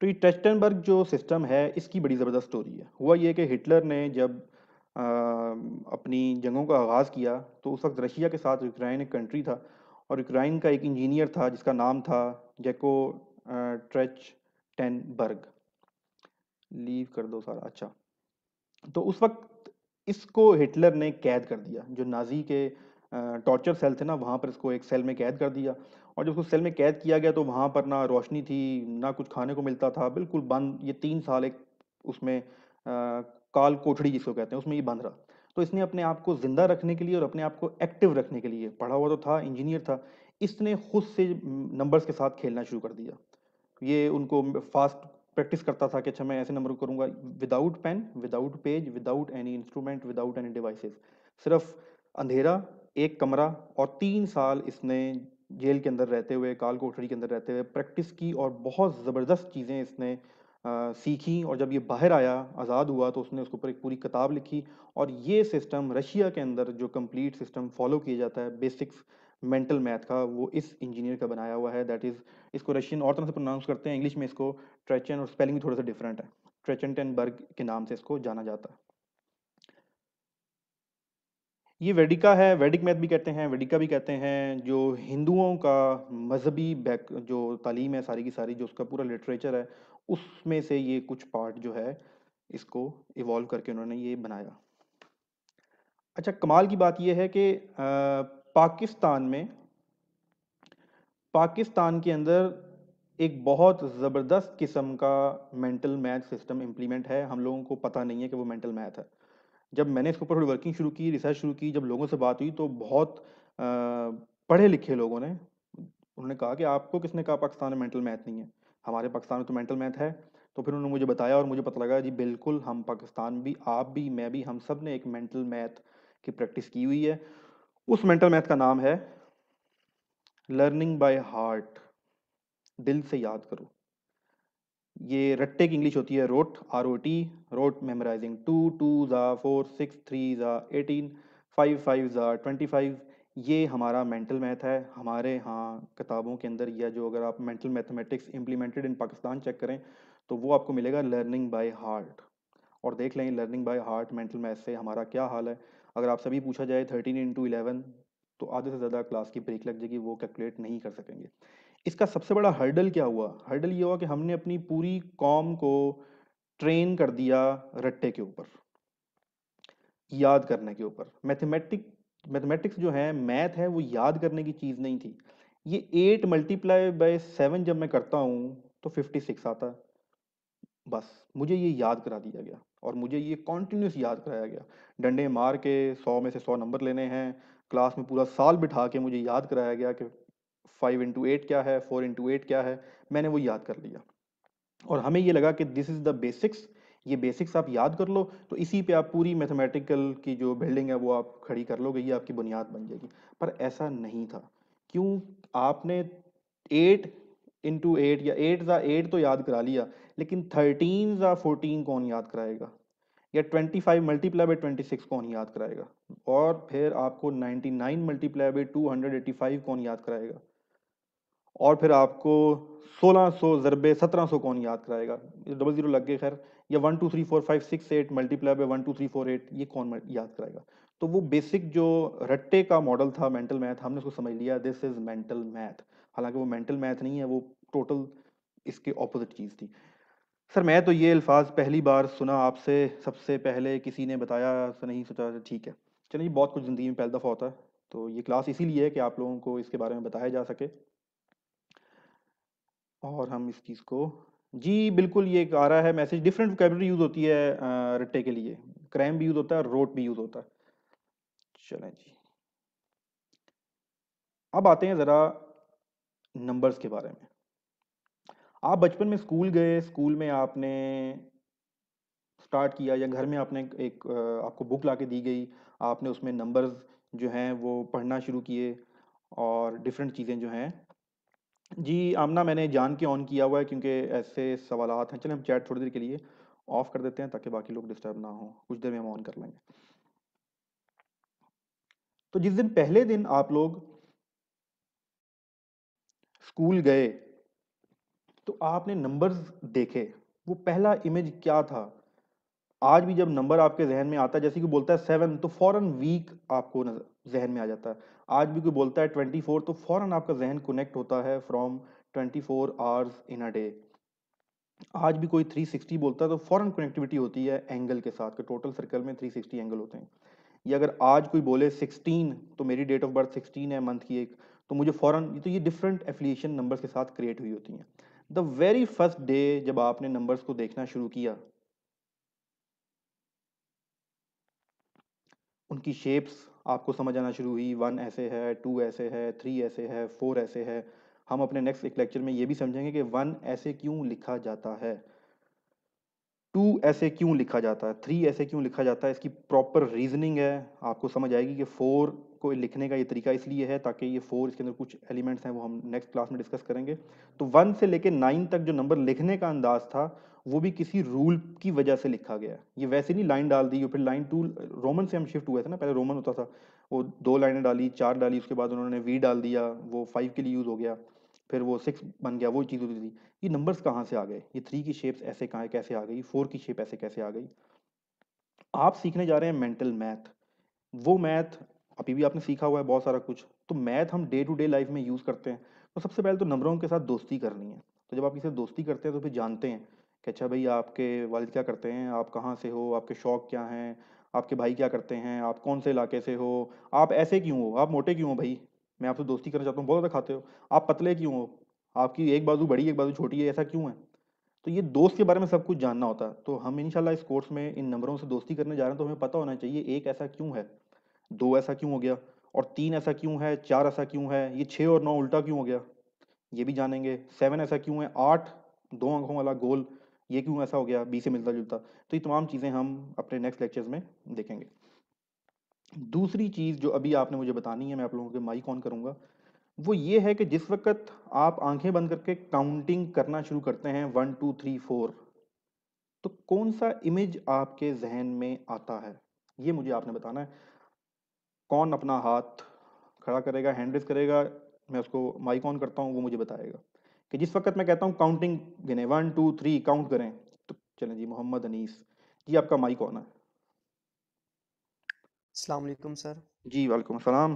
Speaker 2: तो ये टेस्टनबर्ग जो सिस्टम है इसकी बड़ी ज़बरदस्त स्टोरी है। हुआ ये कि हिटलर ने जब अ, अपनी जंगों का आगाज़ किया तो उस वक्त रशिया के साथ यूक्रेन एक कंट्री था और यूक्रेन का एक इंजीनियर था जिसका नाम था जैको ट्रेच टेनबर्ग लीव कर दो सारा अच्छा। तो उस वक्त इसको हिटलर ने कैद कर दिया। जो नाजी के टॉर्चर सेल थे ना वहाँ पर इसको एक सेल में कैद कर दिया। और जब उसको सेल में कैद किया गया तो वहाँ पर ना रोशनी थी ना कुछ खाने को मिलता था बिल्कुल बंद ये तीन साल एक उसमें अ, काल कोठड़ी जिसको कहते हैं उसमें ये बंद रहा। तो इसने अपने आप को ज़िंदा रखने के लिए और अपने आप को एक्टिव रखने के लिए पढ़ा हुआ तो था इंजीनियर था इसने खुद से नंबर्स के साथ खेलना शुरू कर दिया। ये उनको फास्ट प्रैक्टिस करता था कि अच्छा मैं ऐसे नंबर करूँगा without pen without page without any instrument without any devices. सिर्फ़ अंधेरा एक कमरा और तीन साल इसने जेल के अंदर रहते हुए काल कोठरी के अंदर रहते हुए प्रैक्टिस की और बहुत ज़बरदस्त चीज़ें इसने अ, सीखी और जब ये बाहर आया आज़ाद हुआ तो उसने उसके ऊपर एक पूरी किताब लिखी और ये सिस्टम रशिया के अंदर जो कंप्लीट सिस्टम फॉलो किया जाता है बेसिक्स मेंटल मैथ का वो इस इंजीनियर का बनाया हुआ है। दैट इज़ इसको रशियन और तरह से प्रोनाउंस करते हैं इंग्लिश में इसको ट्रेचन और स्पेलिंग भी थोड़ा सा डिफरेंट है। ट्रेचनटेनबर्ग के नाम से इसको जाना जाता है। ये वेडिका है, वैदिक मैथ भी कहते हैं वेडिका भी कहते हैं, जो हिंदुओं का मजहबी बैक, जो तालीम है सारी की सारी, जो उसका पूरा लिटरेचर है, उसमें से ये कुछ पार्ट जो है, इसको इवॉल्व करके उन्होंने ये बनाया। अच्छा कमाल की बात यह है कि पाकिस्तान में, पाकिस्तान के अंदर एक बहुत ज़बरदस्त किस्म का मेंटल मैथ सिस्टम इम्प्लीमेंट है। हम लोगों को पता नहीं है कि वो मेंटल मैथ है। जब मैंने इसके ऊपर थोड़ी वर्किंग शुरू की रिसर्च शुरू की, जब लोगों से बात हुई तो बहुत पढ़े लिखे लोगों ने, उन्होंने कहा कि आपको किसने कहा पाकिस्तान में मेंटल मैथ नहीं है? हमारे पाकिस्तान में तो मेंटल मैथ है। तो फिर उन्होंने मुझे बताया और मुझे पता लगा, जी, बिल्कुल, हम पाकिस्तान भी, आप भी, मैं भी, हम सबने एक मेंटल मैथ की प्रैक्टिस की हुई है। उस मेंटल मैथ का नाम है लर्निंग बाय हार्ट दिल से याद करो। ये रट्टे की इंग्लिश होती है rote R O T rote memorizing two two ज़ा फोर सिक्स थ्री ज़ा एटीन फाइव फाइव ज़ा ट्वेंटी फाइव ये हमारा मेंटल मैथ है। हमारे यहाँ किताबों के अंदर या जो अगर आप mental mathematics implemented in Pakistan check करें तो वो आपको मिलेगा लर्निंग बाय हार्ट और देख लें learning by heart mental math से हमारा क्या हाल है। अगर आप सभी पूछा जाए थर्टीन इंटू इलेवन तो आधे से ज़्यादा क्लास की ब्रेक लग जाएगी, वो कैलकुलेट नहीं कर सकेंगे। इसका सबसे बड़ा हर्डल क्या हुआ? हर्डल ये हुआ कि हमने अपनी पूरी कॉम को ट्रेन कर दिया रट्टे के ऊपर, याद करने के ऊपर। मैथमेटिक, मैथमेटिक्स जो है, मैथ है, वो याद करने की चीज़ नहीं थी। ये एट मल्टीप्लाई बाय सेवन जब मैं करता हूँ तो फिफ्टी सिक्स आता। है बस, मुझे ये याद करा दिया गया और मुझे ये कॉन्टिन्यूस याद कराया गया। डंडे मार के सौ में से सौ नंबर लेने हैं, क्लास में पूरा साल बिठा के मुझे याद कराया गया कि फाइव इंटू एट क्या है, फोर इंटू एट क्या है, मैंने वो याद कर लिया। और हमें ये लगा कि दिस इज़ द बेसिक्स ये बेसिक्स आप याद कर लो तो इसी पे आप पूरी मैथमेटिकल की जो बिल्डिंग है वो आप खड़ी कर लोगे, ये आपकी बुनियाद बन जाएगी। पर ऐसा नहीं था। क्यों? आपने एट इंटू एट या एट ज़ा एट तो याद करा लिया, लेकिन थर्टीन ज़ा फोर्टीन कौन याद कराएगा? या twenty five multiply by twenty six कौन याद कराएगा? और फिर आपको ninety nine multiply by two hundred eighty five कौन याद कराएगा? और फिर आपको 1600 ज़रबे 1700 कौन याद कराएगा? डबल ज़ीरो लग गए, खैर। या one two three four five six eight multiply by one two three four eight ये कौन याद कराएगा? तो वो बेसिक जो रट्टे का मॉडल था मेंटल मैथ हमने उसको समझ लिया दिस इज़ मेंटल मैथ हालाँकि वो मेंटल मैथ नहीं है, वो टोटल इसके ऑपोजिट चीज़ थी। सर, मैं तो ये अल्फाज पहली बार सुना आपसे, सबसे पहले किसी ने बताया तो नहीं सोचा ठीक है। चलिए, बहुत कुछ ज़िंदगी में पहली दफ़ा होता है तो ये क्लास इसीलिए है कि आप लोगों को इसके बारे में बताया जा सके। और हम इस चीज़ को जी, बिल्कुल ये आ रहा है मैसेज डिफरेंट वोकेबलरी यूज़ होती है रट्टे के लिए। क्रैम भी यूज़ होता है रोट भी यूज़ होता है। चलें जी। अब आते हैं ज़रा नंबर्स के बारे में। आप बचपन में स्कूल गए स्कूल में आपने स्टार्ट किया या घर में आपने एक आपको बुक ला के दी गई, आपने उसमें नंबर्स जो हैं वो पढ़ना शुरू किए और डिफरेंट चीज़ें जो हैं जी, आमना मैंने जान के ऑन किया हुआ है क्योंकि ऐसे सवालात हैं। चलें हम चैट थोड़ी देर के लिए ऑफ़ कर देते हैं ताकि बाकी लोग डिस्टर्ब ना हो। कुछ देर में हम ऑन कर लेंगे। तो जिस दिन पहले दिन आप लोग स्कूल गए तो आपने नंबर्स देखे। वो पहला इमेज क्या था? आज भी जब नंबर आपके जहन में आता है, जैसे कि बोलता है सेवन तो फ़ौरन वीक आपको जहन में आ जाता है। आज भी कोई बोलता है ट्वेंटी फोर तो फ़ौरन आपका जहन कनेक्ट होता है from twenty four hours in a day आज भी कोई थ्री सिक्सटी बोलता है तो फ़ौरन कनेक्टिविटी होती है एंगल के साथ, कि टोटल सर्कल में थ्री सिक्सटी एंगल होते हैं। या अगर आज कोई बोले सिक्सटीन तो मेरी डेट ऑफ़ बर्थ सिक्सटीन है मंथ की एक तो मुझे फ़ौरन तो ये डिफरेंट एफिलिएशन नंबर्स के साथ क्रिएट हुई होती हैं। द वेरी फ़र्स्ट डे जब आपने नंबर्स को देखना शुरू किया उनकी शेप्स आपको समझ आना शुरू हुई। वन ऐसे है टू ऐसे है थ्री ऐसे है फोर ऐसे है। हम अपने नेक्स्ट एक लेक्चर में ये भी समझेंगे कि वन ऐसे क्यों लिखा जाता है। टू ऐसे क्यों लिखा जाता है? थ्री ऐसे क्यों लिखा जाता है? इसकी प्रॉपर रीजनिंग है। आपको समझ आएगी कि फोर को लिखने का ये तरीका इसलिए है ताकि ये फोर इसके अंदर कुछ एलिमेंट्स हैं वो हम नेक्स्ट क्लास में डिस्कस करेंगे। तो वन से लेकर नाइन तक जो नंबर लिखने का अंदाज था, वो भी किसी रूल की वजह से लिखा गया ये वैसे नहीं लाइन डाल दी फिर लाइन टू रोमन से हम शिफ्ट हुए थे ना, पहले रोमन होता था, वो दो लाइनें डाली, चार डाली, उसके बाद उन्होंने वी डाल दिया, वो फाइव के लिए यूज़ हो गया, फिर वो सिक्स बन गया, वो चीज़ होती थी। ये नंबर्स कहाँ से आ गए? ये थ्री की शेप्स ऐसे कहाँ, कैसे आ गई? फोर की शेप ऐसे कैसे आ गई? आप सीखने जा रहे हैं मेंटल मैथ वो मैथ अभी भी आपने सीखा हुआ है बहुत सारा कुछ। तो मैथ हम day to day life use use करते हैं। तो सबसे पहले तो नंबरों के साथ दोस्ती करनी है। तो जब आप किसी दोस्ती करते हैं तो फिर जानते हैं कि अच्छा भाई, आपके वालिद क्या करते हैं? आप कहाँ से हो? आपके शौक क्या हैं? आपके भाई क्या करते हैं? आप कौन से इलाके से हो? आप ऐसे क्यों हो? आप मोटे क्यों हो भाई? मैं आपसे दोस्ती करना चाहता हूँ, बहुत ज़्यादा खाते हो। आप पतले क्यों हो? आपकी एक बाजू बड़ी, एक बाजू छोटी है, ऐसा क्यों है? तो ये दोस्त के बारे में सब कुछ जानना होता है। तो हम इंशाल्लाह इस कोर्स में इन नंबरों से दोस्ती करने जा रहे हैं तो हमें पता होना चाहिए, एक ऐसा क्यों है? दो ऐसा क्यों हो गया? और तीन ऐसा क्यों है? चार ऐसा क्यों है? ये छः और नौ उल्टा क्यों हो गया? ये भी जानेंगे। सेवन ऐसा क्यों है? आठ, दो अंकों वाला गोल, ये क्यों ऐसा हो गया? बी से मिलता जुलता। तो ये तमाम चीज़ें हम अपने नेक्स्ट लेक्चर्स में देखेंगे। दूसरी चीज़ जो अभी आपने मुझे बतानी है, मैं आप लोगों के माइक ऑन करूँगा, वो ये है कि जिस वक्त आप आँखें बंद करके काउंटिंग करना शुरू करते हैं वन टू थ्री फोर तो कौन सा इमेज आपके जहन में आता है? ये मुझे आपने बताना है। कौन अपना हाथ खड़ा करेगा हैंड रेस करेगा मैं उसको माइक ऑन करता हूँ वो मुझे बताएगा। कि जिस वक्त मैं कहता हूँ काउंटिंग गिने वन टू थ्री काउंट करें तो चलें जी मोहम्मद अनीस जी आपका माइक ऑन है।
Speaker 7: अस्सलाम वालेकुम सर।
Speaker 2: जी वालेकुम सलाम।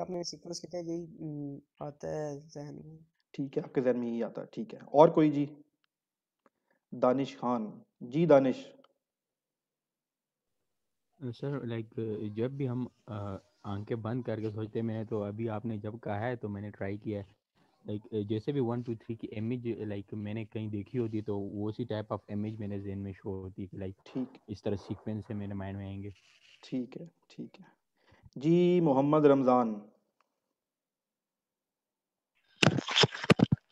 Speaker 7: आपने सीक्वेंस किया? यही हम्म, आता है जहन में।
Speaker 2: ठीक है आपके जहन में यही आता है ठीक है। और कोई जी? दानिश खान। जी दानिश।
Speaker 1: सर लाइक जब भी हम आँखें बंद करके सोचते हैं मैंने तो अभी आपने जब कहा है तो मैंने ट्राई किया है। लाइक जैसे भी वन टू थ्री की इमेज लाइक मैंने कहीं देखी होती तो वो उसी टाइप ऑफ़ इमेज मेरे जहन में शो होती है लाइक
Speaker 2: ठीक।
Speaker 1: इस तरह सीक्वेंस से मेरे माइंड में आएँगे।
Speaker 2: ठीक है ठीक है। जी मोहम्मद रमज़ान।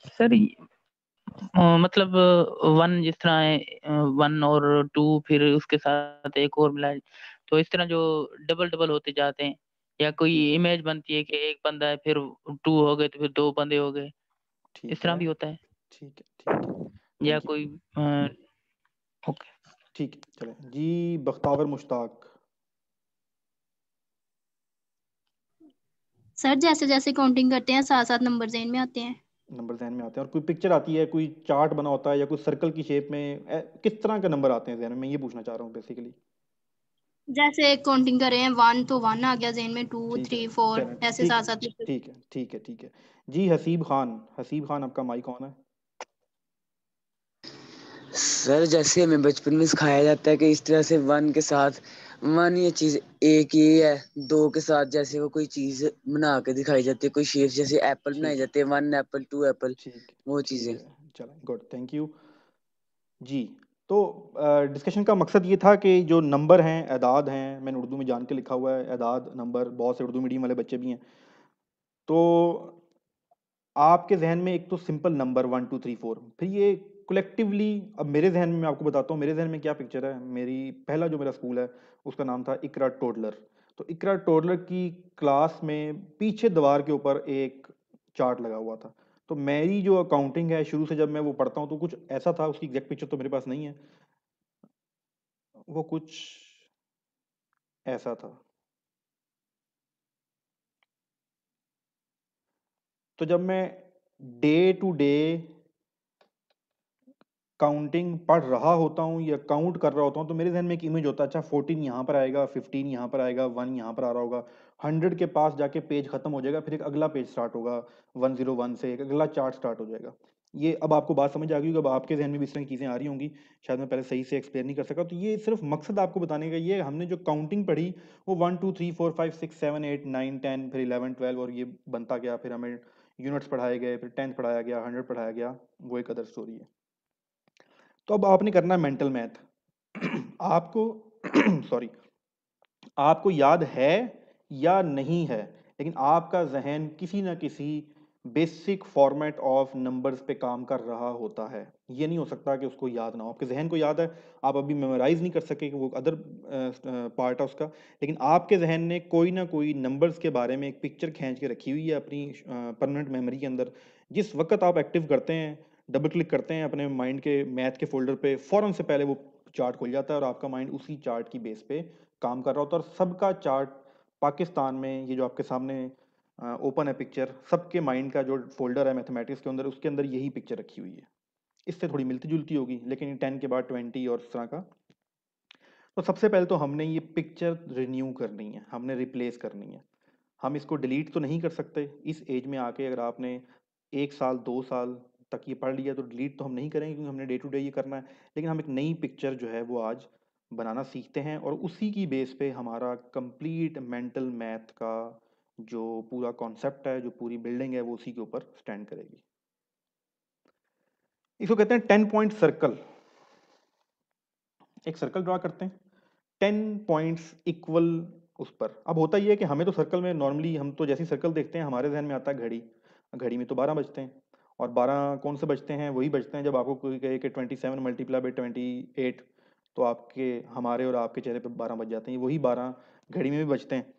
Speaker 8: सर मतलब वन जिस तरह है वन और टू फिर उसके साथ एक और मिला तो इस तरह जो डबल डबल होते जाते हैं या कोई इमेज बनती है कि एक बंदा है फिर टू हो गए तो फिर दो बंदे हो गए। इस तरह भी होता है।
Speaker 2: ठीक है ठीक है।
Speaker 8: या कोई ओके।
Speaker 2: ठीक है चलें। जी बख्तावर मुश्ताक।
Speaker 9: सर जैसे जैसे काउंटिंग करते हैं साथ साथ नंबर जहन में आते हैं।
Speaker 2: नंबर जहन में आते हैं। और कोई पिक्चर आती है कोई चार्ट बना होता है या कोई सर्कल की शेप में ए, किस तरह के नंबर आते हैं जहन में? मैं ये पूछना चाह रहा हूँ बेसिकली
Speaker 9: जैसे काउंटिंग कर रहे हैं वन तो वन आ गया जहन में टू थ्री फोर ऐसे साथ साथ
Speaker 2: ठीक है ठीक है ठीक है। जी हसीब खान हसीब खान आपका माइक ऑन है।
Speaker 10: सर जैसे हमें बचपन में सिखाया जाता है कि इस तरह से वन के साथ वन ये चीज़ एक ही है दो के साथ जैसे वो कोई चीज़ बना के दिखाई जाती है कोई शेप जैसे एप्पल बनाए जाते हैं वन एप्पल टू एप्पल वो चीज़ें।
Speaker 2: चलो गुड थैंक यू जी तो डिस्कशन का मकसद ये था कि जो नंबर हैं एदाद हैं, मैंने उर्दू में जान के लिखा हुआ है एदाद नंबर बहुत से उर्दू मीडियम वाले बच्चे भी हैं। तो आपके जहन में एक तो simple number one two three four फिर ये कलेक्टिवली अब मेरे जहन में मैं आपको बताता हूँ, मेरे जहन में क्या पिक्चर है? मेरी, पहला जो मेरा स्कूल है, उसका नाम था इकरा टोडलर। तो इकरा टोडलर की क्लास में पीछे दीवार के ऊपर एक चार्ट लगा हुआ था। तो मेरी जो अकाउंटिंग है, शुरू से जब मैं वो पढ़ता हूँ तो कुछ ऐसा था, उसकी एग्जैक्ट पिक्चर तो मेरे पास नहीं है। वो कुछ ऐसा था। तो जब मैं डे टू डे काउंटिंग पढ़ रहा होता हूँ, या काउंट कर रहा होता हूँ तो मेरे जहन में एक इमेज होता है अच्छा फोर्टीन यहाँ पर आएगा फिफ्टीन यहाँ पर आएगा वन यहाँ पर आ रहा होगा। हंड्रेड के पास जाके पेज खत्म हो जाएगा, फिर एक अगला पेज स्टार्ट होगा, वन ज़ीरो वन से एक अगला चार्ट स्टार्ट हो जाएगा। ये अब आपको बात समझ आ गई होगी, अब आपके जहन में भी इस तरह चीज़ें आ रही होंगी, शायद मैं पहले सही से एक्सप्लेन नहीं कर सका। तो ये सिर्फ़ मकसद आपको बताने का ये हमने जो काउंटिंग पढ़ी, वो one two three four five six seven eight nine ten फिर इलेवन ट्वेल्व और ये बनता गया, फिर हमें यूनिट्स पढ़ाए गए, फिर टेंथ पढ़ाया गया हंड्रेड पढ़ाया गया, वो एक अदर स्टोरी है। तो अब आपने करना है मेंटल मैथ (clears throat) आपको (clears throat) सॉरी आपको याद है या नहीं है, लेकिन आपका जहन किसी ना किसी बेसिक फॉर्मेट ऑफ़ नंबर्स पे काम कर रहा होता है। ये नहीं हो सकता कि उसको याद ना हो। आपके जहन को याद है, आप अभी मेमोराइज नहीं कर सके कि वो अदर पार्ट है उसका, लेकिन आपके जहन ने कोई ना कोई नंबर्स के बारे में एक पिक्चर खींच के रखी हुई है अपनी परमानेंट मेमोरी के अंदर। जिस वक्त आप एक्टिव करते हैं डबल क्लिक करते हैं अपने माइंड के मैथ के फोल्डर पे, फ़ौरन से पहले वो चार्ट खुल जाता है और आपका माइंड उसी चार्ट की बेस पे काम कर रहा होता है। और सबका चार्ट पाकिस्तान में ये जो आपके सामने ओपन है पिक्चर सबके माइंड का जो फोल्डर है मैथमेटिक्स के अंदर, उसके अंदर यही पिक्चर रखी हुई है। इससे थोड़ी मिलती जुलती होगी, लेकिन टेन के बाद ट्वेंटी और इस तरह का। तो सबसे पहले तो हमने ये पिक्चर रिन्यू करनी है, हमने रिप्लेस करनी है। हम इसको डिलीट तो नहीं कर सकते, इस एज में आके अगर आपने एक साल, दो साल तक ये पढ़ लिया तो डिलीट तो हम नहीं करेंगे, क्योंकि हमने डे टू डे ये करना है। लेकिन हम एक नई पिक्चर जो है, वो आज बनाना सीखते हैं और उसी की बेस पे हमारा कंप्लीट मेंटल मैथ का जो पूरा कॉन्सेप्ट है, जो पूरी बिल्डिंग है, वो उसी के ऊपर स्टैंड करेगी। इसको कहते हैं टेन पॉइंट सर्कल एक सर्कल ड्रा करते हैं। टेन पॉइंट्स इक्वल उस पर। अब होता ये है कि हमें तो सर्कल में नॉर्मली हम तो जैसी सर्कल देखते हैं, हमारे जहन में आता है घड़ी। घड़ी में तो बारह बजते हैं। और बारह कौन से बजते हैं? वही बजते हैं जब आपको कोई कहे कि twenty seven multiply by twenty eight तो आपके, हमारे और आपके चेहरे पे बारह बज जाते हैं वही बारह घड़ी में भी बजते हैं।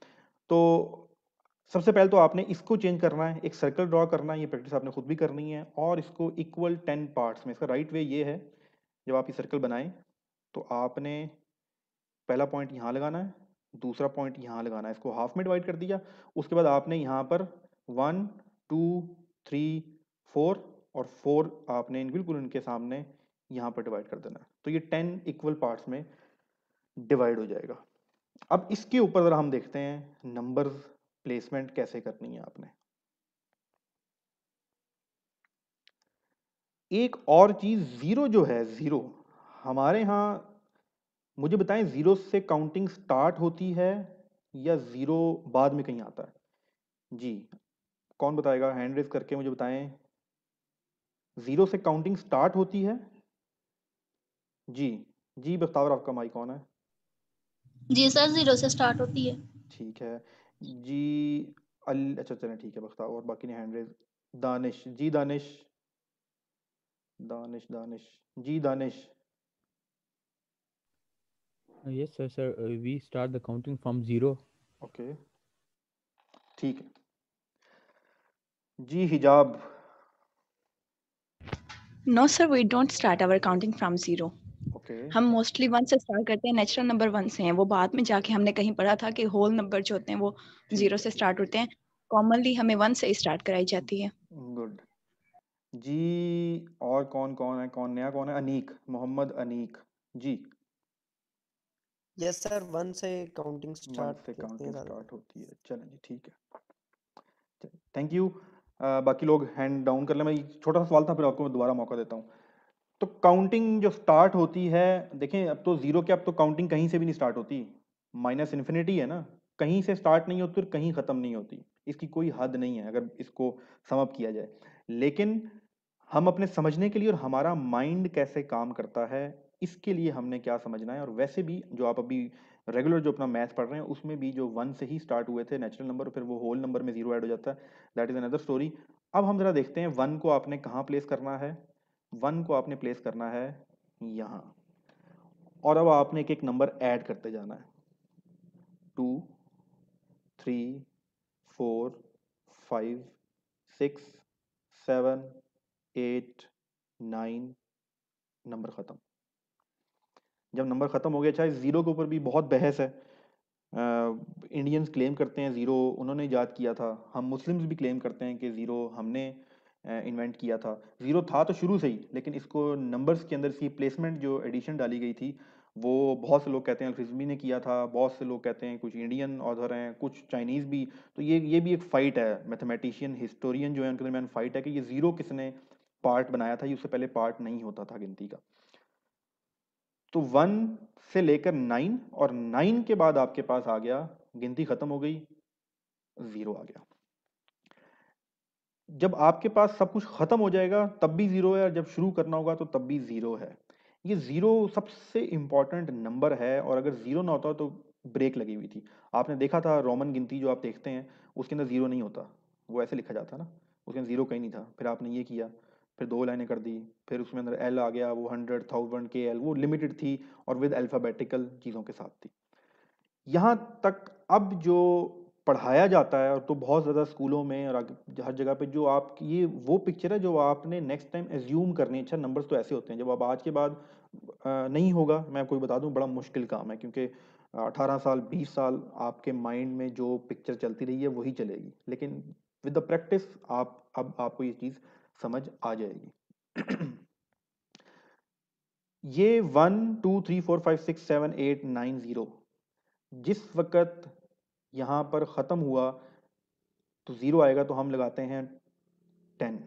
Speaker 2: तो सबसे पहले तो आपने इसको चेंज करना है, एक सर्कल ड्रॉ करना है, ये प्रैक्टिस आपने खुद भी करनी है, और इसको इक्वल टेन पार्ट्स में, इसका राइट वे ये है, जब आप ये सर्कल बनाएँ तो आपने पहला पॉइंट यहाँ लगाना है, दूसरा पॉइंट यहाँ लगाना है, इसको हाफ़ में डिवाइड कर दिया, उसके बाद आपने यहाँ पर वन टू थ्री फोर और फोर आपने बिल्कुल इनके सामने यहाँ पर डिवाइड कर देना तो ये टेन इक्वल पार्ट्स में डिवाइड हो जाएगा। अब इसके ऊपर अगर हम देखते हैं नंबर्स प्लेसमेंट कैसे करनी है आपने। एक और चीज़ ज़ीरो जो है ज़ीरो हमारे यहाँ, मुझे बताएँ ज़ीरो से काउंटिंग स्टार्ट होती है या ज़ीरो बाद में कहीं आता है? जी, कौन बताएगा? हैंड रेज करके मुझे बताएँ। ज़ीरो से काउंटिंग स्टार्ट होती है जी जी बख्तावर आपका माइक कौन है?
Speaker 9: जी सर ज़ीरो से स्टार्ट होती है।
Speaker 2: ठीक है। जी अल अच्छा चलें ठीक है बख्तावर और बाकी ने hand raise Danish ji Danish. Danish Danish ji Danish.
Speaker 1: Sir sir uh, we start the counting from zero.
Speaker 2: Okay ठीक है। जी Hijab.
Speaker 11: No sir we don't start our counting from zero. हम मोस्टली वन से start करते हैं natural number one से हैं। वो बाद में जाके हमने कहीं पढ़ा था कि होल नंबर जो होते हैं वो ज़ीरो से स्टार्ट होते हैं। कॉमनली हमें वन से स्टार्ट कराई जाती है।
Speaker 2: गुड। जी और कौन कौन है कौन नया कौन है? अनीक मोहम्मद अनीक। जी।
Speaker 7: यस सर वन से काउंटिंग स्टार्ट
Speaker 2: से काउंटिंग स्टार्ट होती है। चलें जी ठीक है। थैंक यू बाकी लोग हैंड डाउन कर लें। मैं छोटा सा सवाल था फिर आपको मैं दोबारा मौका देता हूँ। तो काउंटिंग जो स्टार्ट होती है, देखें, अब तो ज़ीरो के अब तो काउंटिंग कहीं से भी नहीं स्टार्ट होती। माइनस इन्फिनिटी है ना, कहीं से स्टार्ट नहीं होती और कहीं ख़त्म नहीं होती। इसकी कोई हद नहीं है, अगर इसको समअप किया जाए। लेकिन हम अपने समझने के लिए और हमारा माइंड कैसे काम करता है, इसके लिए हमने क्या समझना है? और वैसे भी जो आप अभी रेगुलर जो अपना मैथ पढ़ रहे हैं, उसमें भी जो वन से ही स्टार्ट हुए थे नेचुरल नंबर फिर वो होल नंबर में ज़ीरो ऐड हो जाता है। दैट इज़ अनदर स्टोरी अब हम जरा देखते हैं वन को आपने कहाँ प्लेस करना है। वन को आपने प्लेस करना है यहाँ। और अब आपने एक एक नंबर ऐड करते जाना है। Two three four five six seven eight nine number ख़त्म। जब नंबर ख़त्म हो गया, चाहे ज़ीरो के ऊपर भी बहुत बहस है इंडियंस क्लेम करते हैं ज़ीरो उन्होंने ईजाद किया था। हम मुस्लिम्स भी क्लेम करते हैं कि ज़ीरो हमने इन्वेंट किया था। ज़ीरो था तो शुरू से ही, लेकिन इसको नंबर्स के अंदर इसकी प्लेसमेंट जो एडिशन डाली गई थी, वो बहुत से लोग कहते हैं अल्फिजमी ने किया था, बहुत से लोग कहते हैं, कुछ इंडियन ऑथर हैं, कुछ चाइनीज़ भी। तो ये ये भी एक फ़ाइट है मैथमेटिशियन हिस्टोरियन जो है, उनके दरमियान फ़ाइट है कि ये ज़ीरो किसने पार्ट बनाया था, ये उससे पहले पार्ट नहीं होता था गिनती का। तो वन से लेकर नाइन और नाइन के बाद आपके पास आ गया, गिनती खत्म हो गई ज़ीरो आ गया। जब आपके पास सब कुछ खत्म हो जाएगा, तब भी ज़ीरो है और जब शुरू करना होगा तो तब भी ज़ीरो है। ये ज़ीरो सबसे इंपॉर्टेंट नंबर है और अगर ज़ीरो ना होता तो ब्रेक लगी हुई थी। आपने देखा था रोमन गिनती जो आप देखते हैं, उसके अंदर ज़ीरो नहीं होता। वो ऐसे लिखा जाता ना, उसके अंदर ज़ीरो कहीं नहीं था। फिर आपने ये किया, फिर दो लाइनें कर दी, फिर उसमें अंदर एल आ गया, वो हंड्रेड थाउज़ेंड के एल वो लिमिटेड थी और विद अल्फ़ाबेटिकल चीज़ों के साथ थी। यहाँ तक अब जो पढ़ाया जाता है और तो बहुत ज़्यादा स्कूलों में और हर जगह पे जो आप, ये वो पिक्चर है जो आपने नेक्स्ट टाइम एज्यूम करनी अच्छा नंबर्स तो ऐसे होते हैं, जब आप आज के बाद नहीं होगा, मैं आपको बता दूँ, बड़ा मुश्किल काम है, क्योंकि अठारह साल, बीस साल आपके माइंड में जो पिक्चर चलती रही है, वही चलेगी। लेकिन विद द प्रैक्टिस आप, अब आपको ये चीज़ समझ आ जाएगी। ये one two three four five six seven eight nine zero जिस वक्त यहाँ पर ख़त्म हुआ तो ज़ीरो आएगा तो हम लगाते हैं टेन।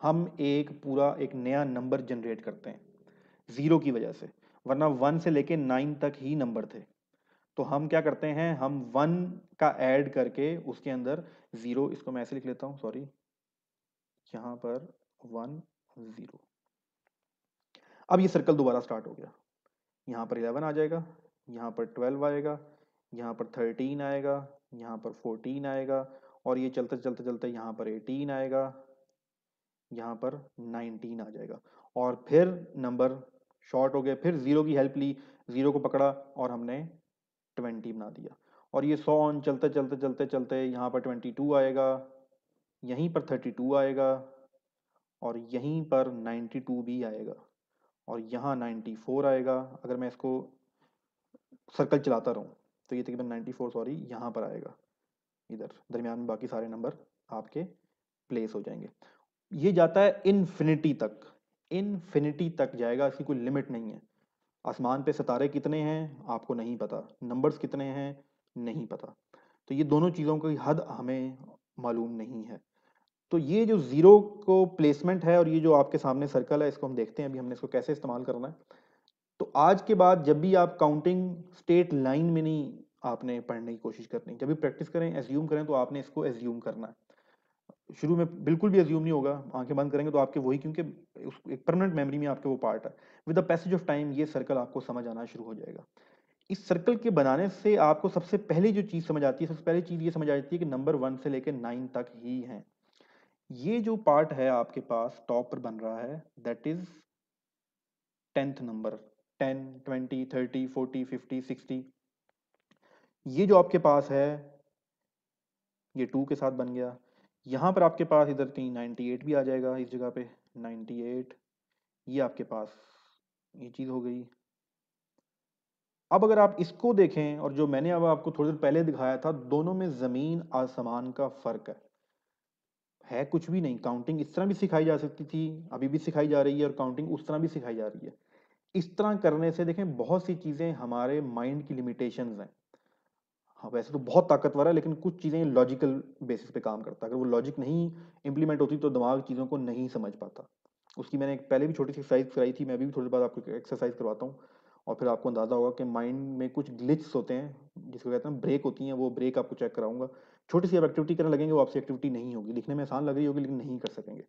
Speaker 2: हम एक पूरा एक नया नंबर जनरेट करते हैं, ज़ीरो की वजह से, वरना वन से लेके नाइन तक ही नंबर थे। तो हम क्या करते हैं, हम वन का ऐड करके उसके अंदर ज़ीरो, इसको मैं ऐसे लिख लेता हूँ, सॉरी, यहाँ पर वन, ज़ीरो। अब ये सर्कल दोबारा स्टार्ट हो गया। यहाँ पर इलेवन आ जाएगा, यहाँ पर ट्वेल्व आएगा यहाँ पर थर्टीन आएगा, यहाँ पर फोर्टीन आएगा और ये चलते चलते चलते यहाँ पर एटीन आएगा, यहाँ पर नाइनटीन आ जाएगा। और फिर नंबर शॉर्ट हो गया, फिर ज़ीरो की हेल्प ली ज़ीरो को पकड़ा और हमने ट्वेंटी बना दिया। और ये सौ ऑन चलते चलते चलते चलते यहाँ पर ट्वेंटी टू आएगा, यहीं पर थर्टी टू आएगा और यहीं पर नाइन्टी टू भी आएगा और यहाँ नाइन्टी फोर आएगा। अगर मैं इसको सर्कल चलाता रहूँ तो ये तकरीबन नाइन्टी फोर सॉरी यहाँ पर आएगा। इधर, दरमियान में बाकी सारे नंबर आपके प्लेस हो जाएँगे। ये जाता है इनफिनिटी तक। इनफिनिटी तक जाएगा, इसकी कोई लिमिट नहीं है। आसमान पे सितारे कितने हैं, आपको नहीं पता। नंबर्स कितने हैं, नहीं पता। तो ये दोनों चीज़ों की हद हमें मालूम नहीं है। तो ये जो ज़ीरो को प्लेसमेंट है और ये जो आपके सामने सर्कल है, इसको हम देखते हैं। अभी हमने इसको कैसे इस्तेमाल करना है। तो आज के बाद जब भी आप काउंटिंग स्टेट लाइन में नहीं आपने पढ़ने की कोशिश करनी, जब भी प्रैक्टिस करें एज्यूम करें तो आपने इसको एज्यूम करना है। शुरू में बिल्कुल भी एज्यूम नहीं होगा, आँखें बंद करेंगे तो आपके वही, क्योंकि एक परमानेंट मेमोरी में आपके वो पार्ट है। With the passage of time ये सर्कल आपको समझ आना शुरू हो जाएगा। इस सर्कल के बनाने से आपको सबसे पहले जो चीज़ समझ आती है, सबसे पहली चीज़ ये समझ आती है कि नंबर वन से लेकर नाइन तक ही है। ये जो पार्ट है आपके पास टॉप पर बन रहा है that is tenth number ten, twenty, thirty, forty, fifty, sixty. ये जो आपके पास है, ये टू के साथ बन गया। यहाँ पर आपके पास इधर तीन नाइन्टी एट भी आ जाएगा इस जगह पे। नाइन्टी एट, ये आपके पास, ये चीज़ हो गई। अब अगर आप इसको देखें, और जो मैंने अब आपको थोड़ी देर पहले दिखाया था, दोनों में ज़मीन आसमान का फ़र्क है। है कुछ भी नहीं काउंटिंग इस तरह भी सिखाई जा सकती थी, अभी भी सिखाई जा रही है, और काउंटिंग उस तरह भी सिखाई जा रही है। इस तरह करने से देखें, बहुत सी चीज़ें हमारे माइंड की लिमिटेशन हैं। हाँ वैसे तो बहुत ताकतवर है, लेकिन कुछ चीज़ें लॉजिकल बेसिस पे काम करता है। अगर वो लॉजिक नहीं इम्प्लीमेंट होती तो दिमाग चीज़ों को नहीं समझ पाता। उसकी मैंने पहले भी छोटी सी एक्सरसाइज कराई थी, मैं भी थोड़ी बाद आपको एक्सरसाइज करवाता हूँ। और फिर आपको अंदाज़ा होगा कि माइंड में कुछ ग्लिच होते हैं, जिसको कहते हैं ब्रेक होती हैं, वो ब्रेक आपको चेक कराऊँगा। छोटी सी आप एक्टिविटी करने लगेंगे, वो आपसे एक्टिविटी नहीं होगी। लिखने में आसान लग रही होगी, लेकिन नहीं कर सकेंगे।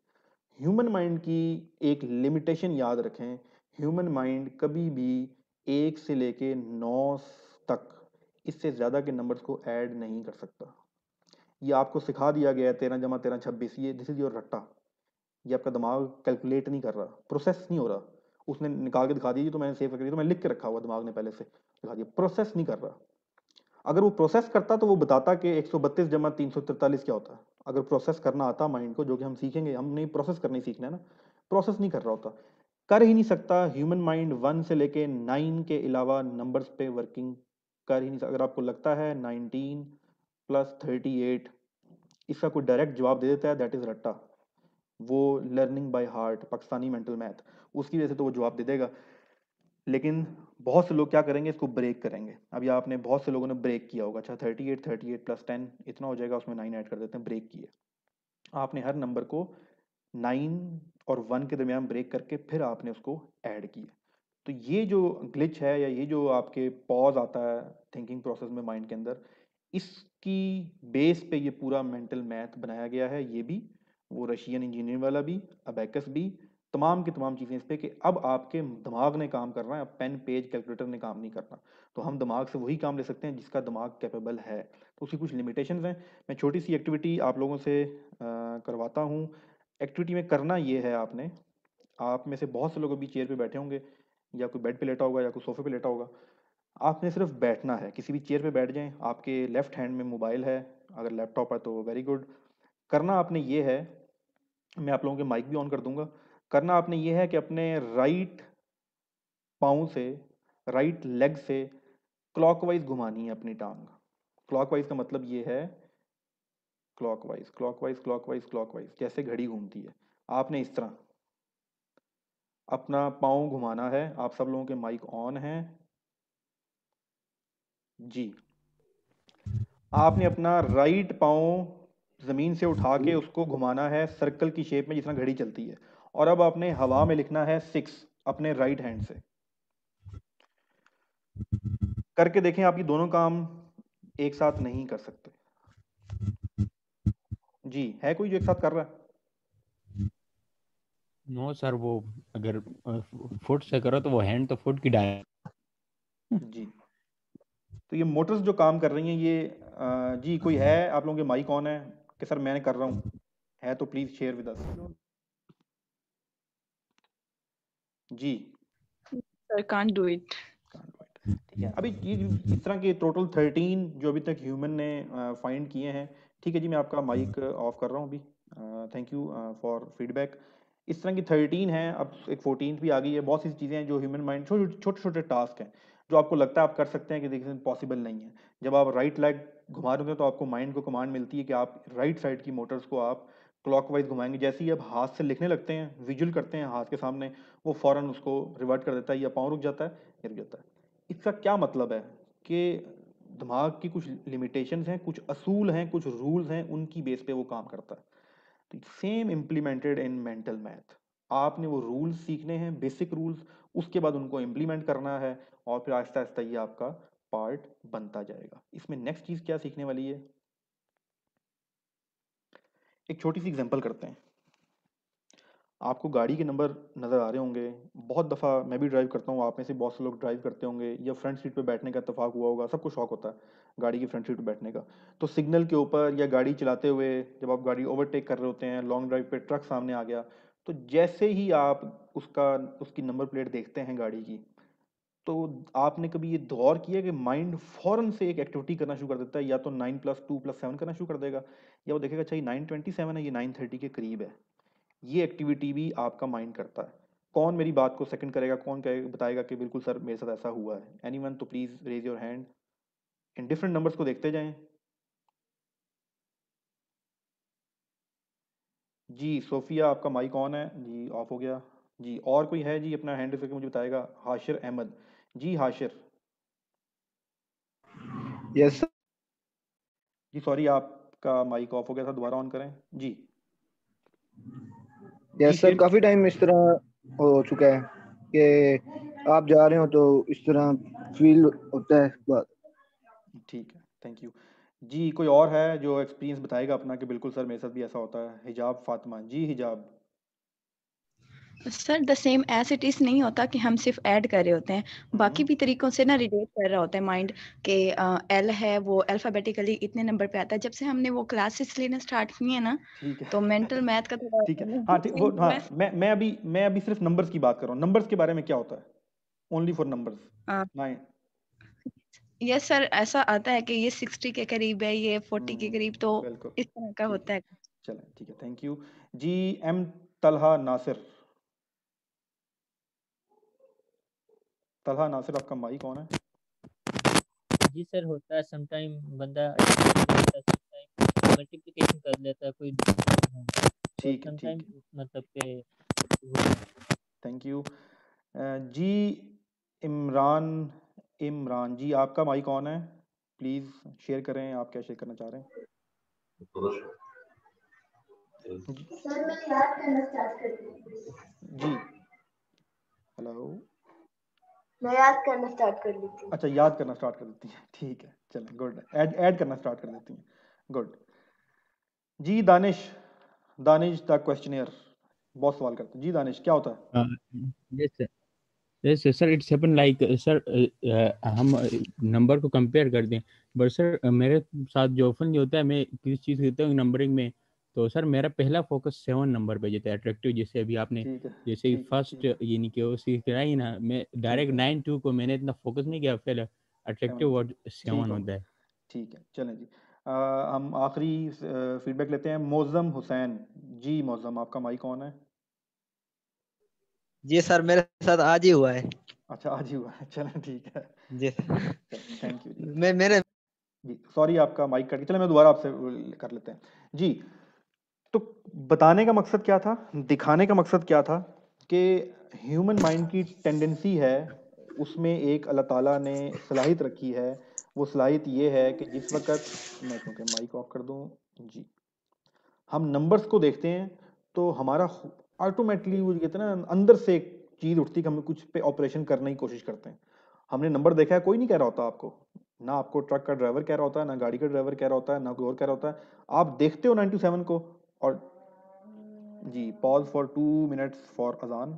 Speaker 2: ह्यूमन माइंड की एक लिमिटेशन याद रखें ह्यूमन माइंड कभी भी एक से लेके नौ तक इससे ज़्यादा के नंबर्स को ऐड नहीं कर सकता। ये आपको सिखा दिया गया है तेरह जमा तेरह छब्बीस, ये दिस इज़ योर रट्टा। ये आपका दिमाग कैलकुलेट नहीं कर रहा प्रोसेस नहीं हो रहा। उसने निकाल के दिखा दी तो मैंने सेव कर दिया तो मैं लिख के रखा हुआ दिमाग ने पहले से। दिखा दिया प्रोसेस नहीं कर रहा। अगर वो प्रोसेस करता तो वो बताता कि एक सौ बत्तीस जमा तीन सौ तिरतालीस क्या होता? है अगर प्रोसेस करना आता माइंड को, जो कि हम सीखेंगे, हम नहीं प्रोसेस करना सीखना है ना। प्रोसेस नहीं कर रहा होता। कर ही नहीं सकता ह्यूमन माइंड वन से लेके नाइन के अलावा नंबर्स पे वर्किंग कर ही नहीं सकता। अगर आपको लगता है नाइनटीन प्लस थर्टी एट इसका कोई डायरेक्ट जवाब दे देता है दैट इज़ रट्टा। वो learning by heart Pakistani mental math उसकी वजह से तो वो जवाब दे देगा। लेकिन बहुत से लोग क्या करेंगे, इसको ब्रेक करेंगे। अभी आपने बहुत से लोगों ने ब्रेक किया होगा। अच्छा thirty eight thirty eight plus ten इतना हो जाएगा, उसमें नाइन ऐड कर देते हैं ब्रेक किए। आपने हर नंबर को नाइन और वन के दरमियान ब्रेक करके फिर आपने उसको ऐड किया। तो ये जो ग्लिच है या ये जो आपके पॉज आता है थिंकिंग प्रोसेस में माइंड के अंदर इसकी बेस पे ये पूरा मेंटल मैथ बनाया गया है। ये भी वो रशियन इंजीनियर वाला भी अबैकस भी तमाम की तमाम चीज़ें इस पर कि अब आपके दिमाग ने काम करना है अब पेन पेज कैलकुलेटर ने काम नहीं करना। तो हम दिमाग से वही काम ले सकते हैं जिसका दिमाग कैपेबल है। तो उसकी कुछ लिमिटेशंस हैं। मैं छोटी सी एक्टिविटी आप लोगों से आ, करवाता हूँ। एक्टिविटी में करना ये है आपने। आप में से बहुत से लोग अभी चेयर पे बैठे होंगे, या कोई बेड पे लेटा होगा, या कोई सोफे पे लेटा होगा। आपने सिर्फ़ बैठना है, किसी भी चेयर पे बैठ जाएँ, आपके लेफ़्ट हैंड में मोबाइल है, अगर लैपटॉप है तो वेरी गुड। करना आपने ये है, मैं आप लोगों के माइक भी ऑन कर दूँगा। करना आपने ये है कि अपने राइट पाँव से, राइट लेग से क्लॉकवाइज घुमानी है अपनी टांग। क्लॉकवाइज का मतलब ये है क्लॉकवाइज क्लॉकवाइज क्लॉकवाइज क्लॉकवाइज जैसे घड़ी घूमती है? आपने इस तरह। अपना पाँव घुमाना है, आप सब लोगों के माइक ऑन हैं। जी। आपने अपना राइट पाँव ज़मीन से उठा के उसको घुमाना है सर्कल की शेप में जिस तरह घड़ी चलती है। और अब आपने हवा में लिखना है सिक्स अपने राइट हैंड से। करके देखें, आप ये दोनों काम एक साथ नहीं कर सकते। जी है कोई जो एक साथ कर रहा है?
Speaker 1: नो सर वो अगर फुट से करो तो वो हैंड तो फुट की डाय
Speaker 2: जी। तो ये मोटर्स जो काम कर रही हैं ये आ, जी कोई है? आप लोगों के माइक ऑन है? कि सर मैंने कर रहा हूँ। है तो प्लीज़ शेयर विद अस जी।
Speaker 11: सर कांट डू इट
Speaker 2: ठीक है। अभी ये इस तरह के टोटल थर्टीन जो अभी तक ह्यूमन ने फाइंड किए हैं ठीक है जी मैं आपका माइक ऑफ़ कर रहा हूँ अभी। थैंक यू फॉर फीडबैक इस तरह की थर्टीन है अब एक फोर्टीन भी आ गई है। बहुत सी चीज़ें हैं जो ह्यूमन माइंड छोटे छोटे छोटे टास्क हैं जो आपको लगता है आप कर सकते हैं कि देखिए पॉसिबल नहीं है। जब आप राइट लेग घुमा रहे होते हैं तो आपको माइंड को कमांड मिलती है कि आप राइट साइड की मोटर्स को आप क्लॉकवाइज घुमाएँगे। जैसे ही आप हाथ से लिखने लगते हैं विजुअल करते हैं हाथ के सामने वो फ़ौरन उसको रिवर्ट कर देता है या पाँव रुक जाता है रुक जाता है। इसका क्या मतलब है कि दिमाग की कुछ लिमिटेशंस हैं, कुछ असूल हैं, कुछ रूल्स हैं, उनकी बेस पे वो काम करता है। तो same implemented in mental math आपने वो रूल्स सीखने हैं बेसिक रूल्स उसके बाद उनको इम्प्लीमेंट करना है और फिर आहिस्ता आहिस्ता ये आपका पार्ट बनता जाएगा। इसमें नेक्स्ट चीज़ क्या सीखने वाली है? एक छोटी सी एग्जांपल करते हैं। आपको गाड़ी के नंबर नज़र आ रहे होंगे। बहुत दफ़ा मैं भी ड्राइव करता हूँ, आप में से बहुत से लोग ड्राइव करते होंगे या फ्रंट सीट पे बैठने का इतफाक हुआ होगा, सबको शौक होता है गाड़ी की फ्रंट सीट पे बैठने का। तो सिग्नल के ऊपर या गाड़ी चलाते हुए जब आप गाड़ी ओवरटेक कर रहे होते हैं लॉन्ग ड्राइव पे ट्रक सामने आ गया तो जैसे ही आप उसका, उसकी नंबर प्लेट देखते हैं गाड़ी की तो आपने कभी ये दौर किया कि माइंड फ़ौरन से एक एक्टिविटी करना शुरू कर देता है? या तो nine plus two plus seven करना शुरू कर देगा? या वो देखेगा अच्छा नाइन ट्वेंटी सेवन है, ये नाइन थर्टी के करीब है। ये एक्टिविटी भी आपका माइंड करता है। कौन मेरी बात को सेकंड करेगा? कौन बताएगा कि बिल्कुल सर मेरे साथ ऐसा हुआ है। एनी वन तो please raise your hand in different numbers को देखते जाएँ। जी सोफिया आपका माइक ऑन है। जी ऑफ़ हो गया। जी और कोई है? जी अपना हैंड करके मुझे बताएगा। हाशिर अहमद। जी हाशिर।
Speaker 5: यस yes,
Speaker 2: जी सॉरी आपका माइक ऑफ़ हो गया था। दोबारा ऑन करें। जी।
Speaker 12: यस सर काफ़ी टाइम इस तरह हो चुका है कि आप जा रहे हो तो इस तरह फील होता है बात।
Speaker 2: ठीक है थैंक यू जी कोई और है जो एक्सपीरियंस बताएगा अपना कि बिल्कुल सर मेरे साथ भी ऐसा होता है? हिजाब फातिमा। जी Hijab.
Speaker 11: Sir the same as it is नहीं होता कि हम सिर्फ़ ऐड कर रहे होते हैं। बाकी भी तरीकों से ना रिलेट कर रहा होता है माइंड कि एल है वो अल्फाबेटिकली इतने नंबर पे आता है। जब से हमने वो क्लासेस लेना स्टार्ट किए हैं ना तो मेंटल मैथ का थोड़ा
Speaker 2: ठीक है। हाँ ठीक वो हाँ मैं मैं अभी मैं अभी सिर्फ़ नंबर्स की बात कर रहा हूँ। नंबर्स के बारे में क्या होता है? ओनली फॉर नंबर्स
Speaker 11: हाँ
Speaker 2: नाइन
Speaker 11: यस सर ऐसा आता है कि ये सिक्सटी के करीब है ये फोर्टी के
Speaker 2: हम्म
Speaker 11: करीब तो इस तरह का होता है।
Speaker 2: चलें ठीक है। थैंक यू जी एम तलहा नासिर तलहा नासिर आपका माई कौन है?
Speaker 13: जी सर होता है समटाइम बंदा मल्टीप्लिकेशन कर लेता है कोई
Speaker 2: ठीक है
Speaker 13: समटाइम
Speaker 2: ठीक है।
Speaker 13: मतलब के
Speaker 2: थैंक यू जी इमरान इमरान जी आपका माई कौन है? प्लीज़ शेयर करें आप क्या शेयर करना चाह रहे हैं?
Speaker 3: सर मैं याद करना स्टार्ट कर दी
Speaker 2: जी। हेलो
Speaker 3: मैं याद करना स्टार्ट कर लेती हूँ।
Speaker 2: अच्छा याद करना स्टार्ट कर देती हैं। ठीक है चलें गुड ऐड ऐड करना स्टार्ट कर देती हैं। गुड जी दानिश। Danish the questioner. बहुत सवाल करते हैं। जी दानिश क्या होता है?
Speaker 1: Yes sir yes sir it's happen like sir हम नंबर को कंपेयर करते हैं बट सर मेरे साथ जो ऑफन होता है मैं किसी चीज़ करता हूँ नंबरिंग में। तो सर मेरा पहला फोकस सेवन नंबर पे जाता है अट्रैक्टिव जैसे अभी आपने जैसे
Speaker 2: है
Speaker 1: फ़र्स्ट
Speaker 2: है
Speaker 1: यानी कि वो सीख कराई ना मैं डायरेक्ट नाइन टू को मैंने इतना फोकस नहीं किया पहले अट्रैक्टिव वर्ड सेवन होता है।
Speaker 2: ठीक है चलें जी। अ, हम आखिरी फीडबैक लेते हैं मोज़म हुसैन। जी मोज़म आपका माई कौन है?
Speaker 14: जी सर मेरे साथ आज ही हुआ है।
Speaker 2: अच्छा आज ही हुआ है चलें ठीक है।
Speaker 14: जी।
Speaker 2: थैंक यू
Speaker 14: मैं मेरे
Speaker 2: जी सॉरी आपका माइक कट गया चलो मैं दोबारा आपसे कर लेते हैं। जी तो बताने का मकसद क्या था? दिखाने का मकसद क्या था? कि ह्यूमन माइंड की टेंडेंसी है, उसमें एक अल्लाह ताला ने सलाहियत रखी है। वो सलाहियत ये है कि जिस वक्त, मैं क्योंकि माइक ऑफ़ कर दूँ, जी। हम नंबर्स को देखते हैं तो हमारा ऑटोमेटिकली वो कहते हैं ना, अंदर से एक चीज़ उठती है कि हम कुछ पे ऑपरेशन करने की कोशिश करते हैं। हमने नंबर देखा है, कोई नहीं कह रहा होता आपको। ना आपको ट्रक का ड्राइवर कह रहा होता है, ना गाड़ी का ड्राइवर कह रहा होता है, ना कोई और कह रहा होता है। आप देखते हो 97 को और जी pause for two minutes for अजान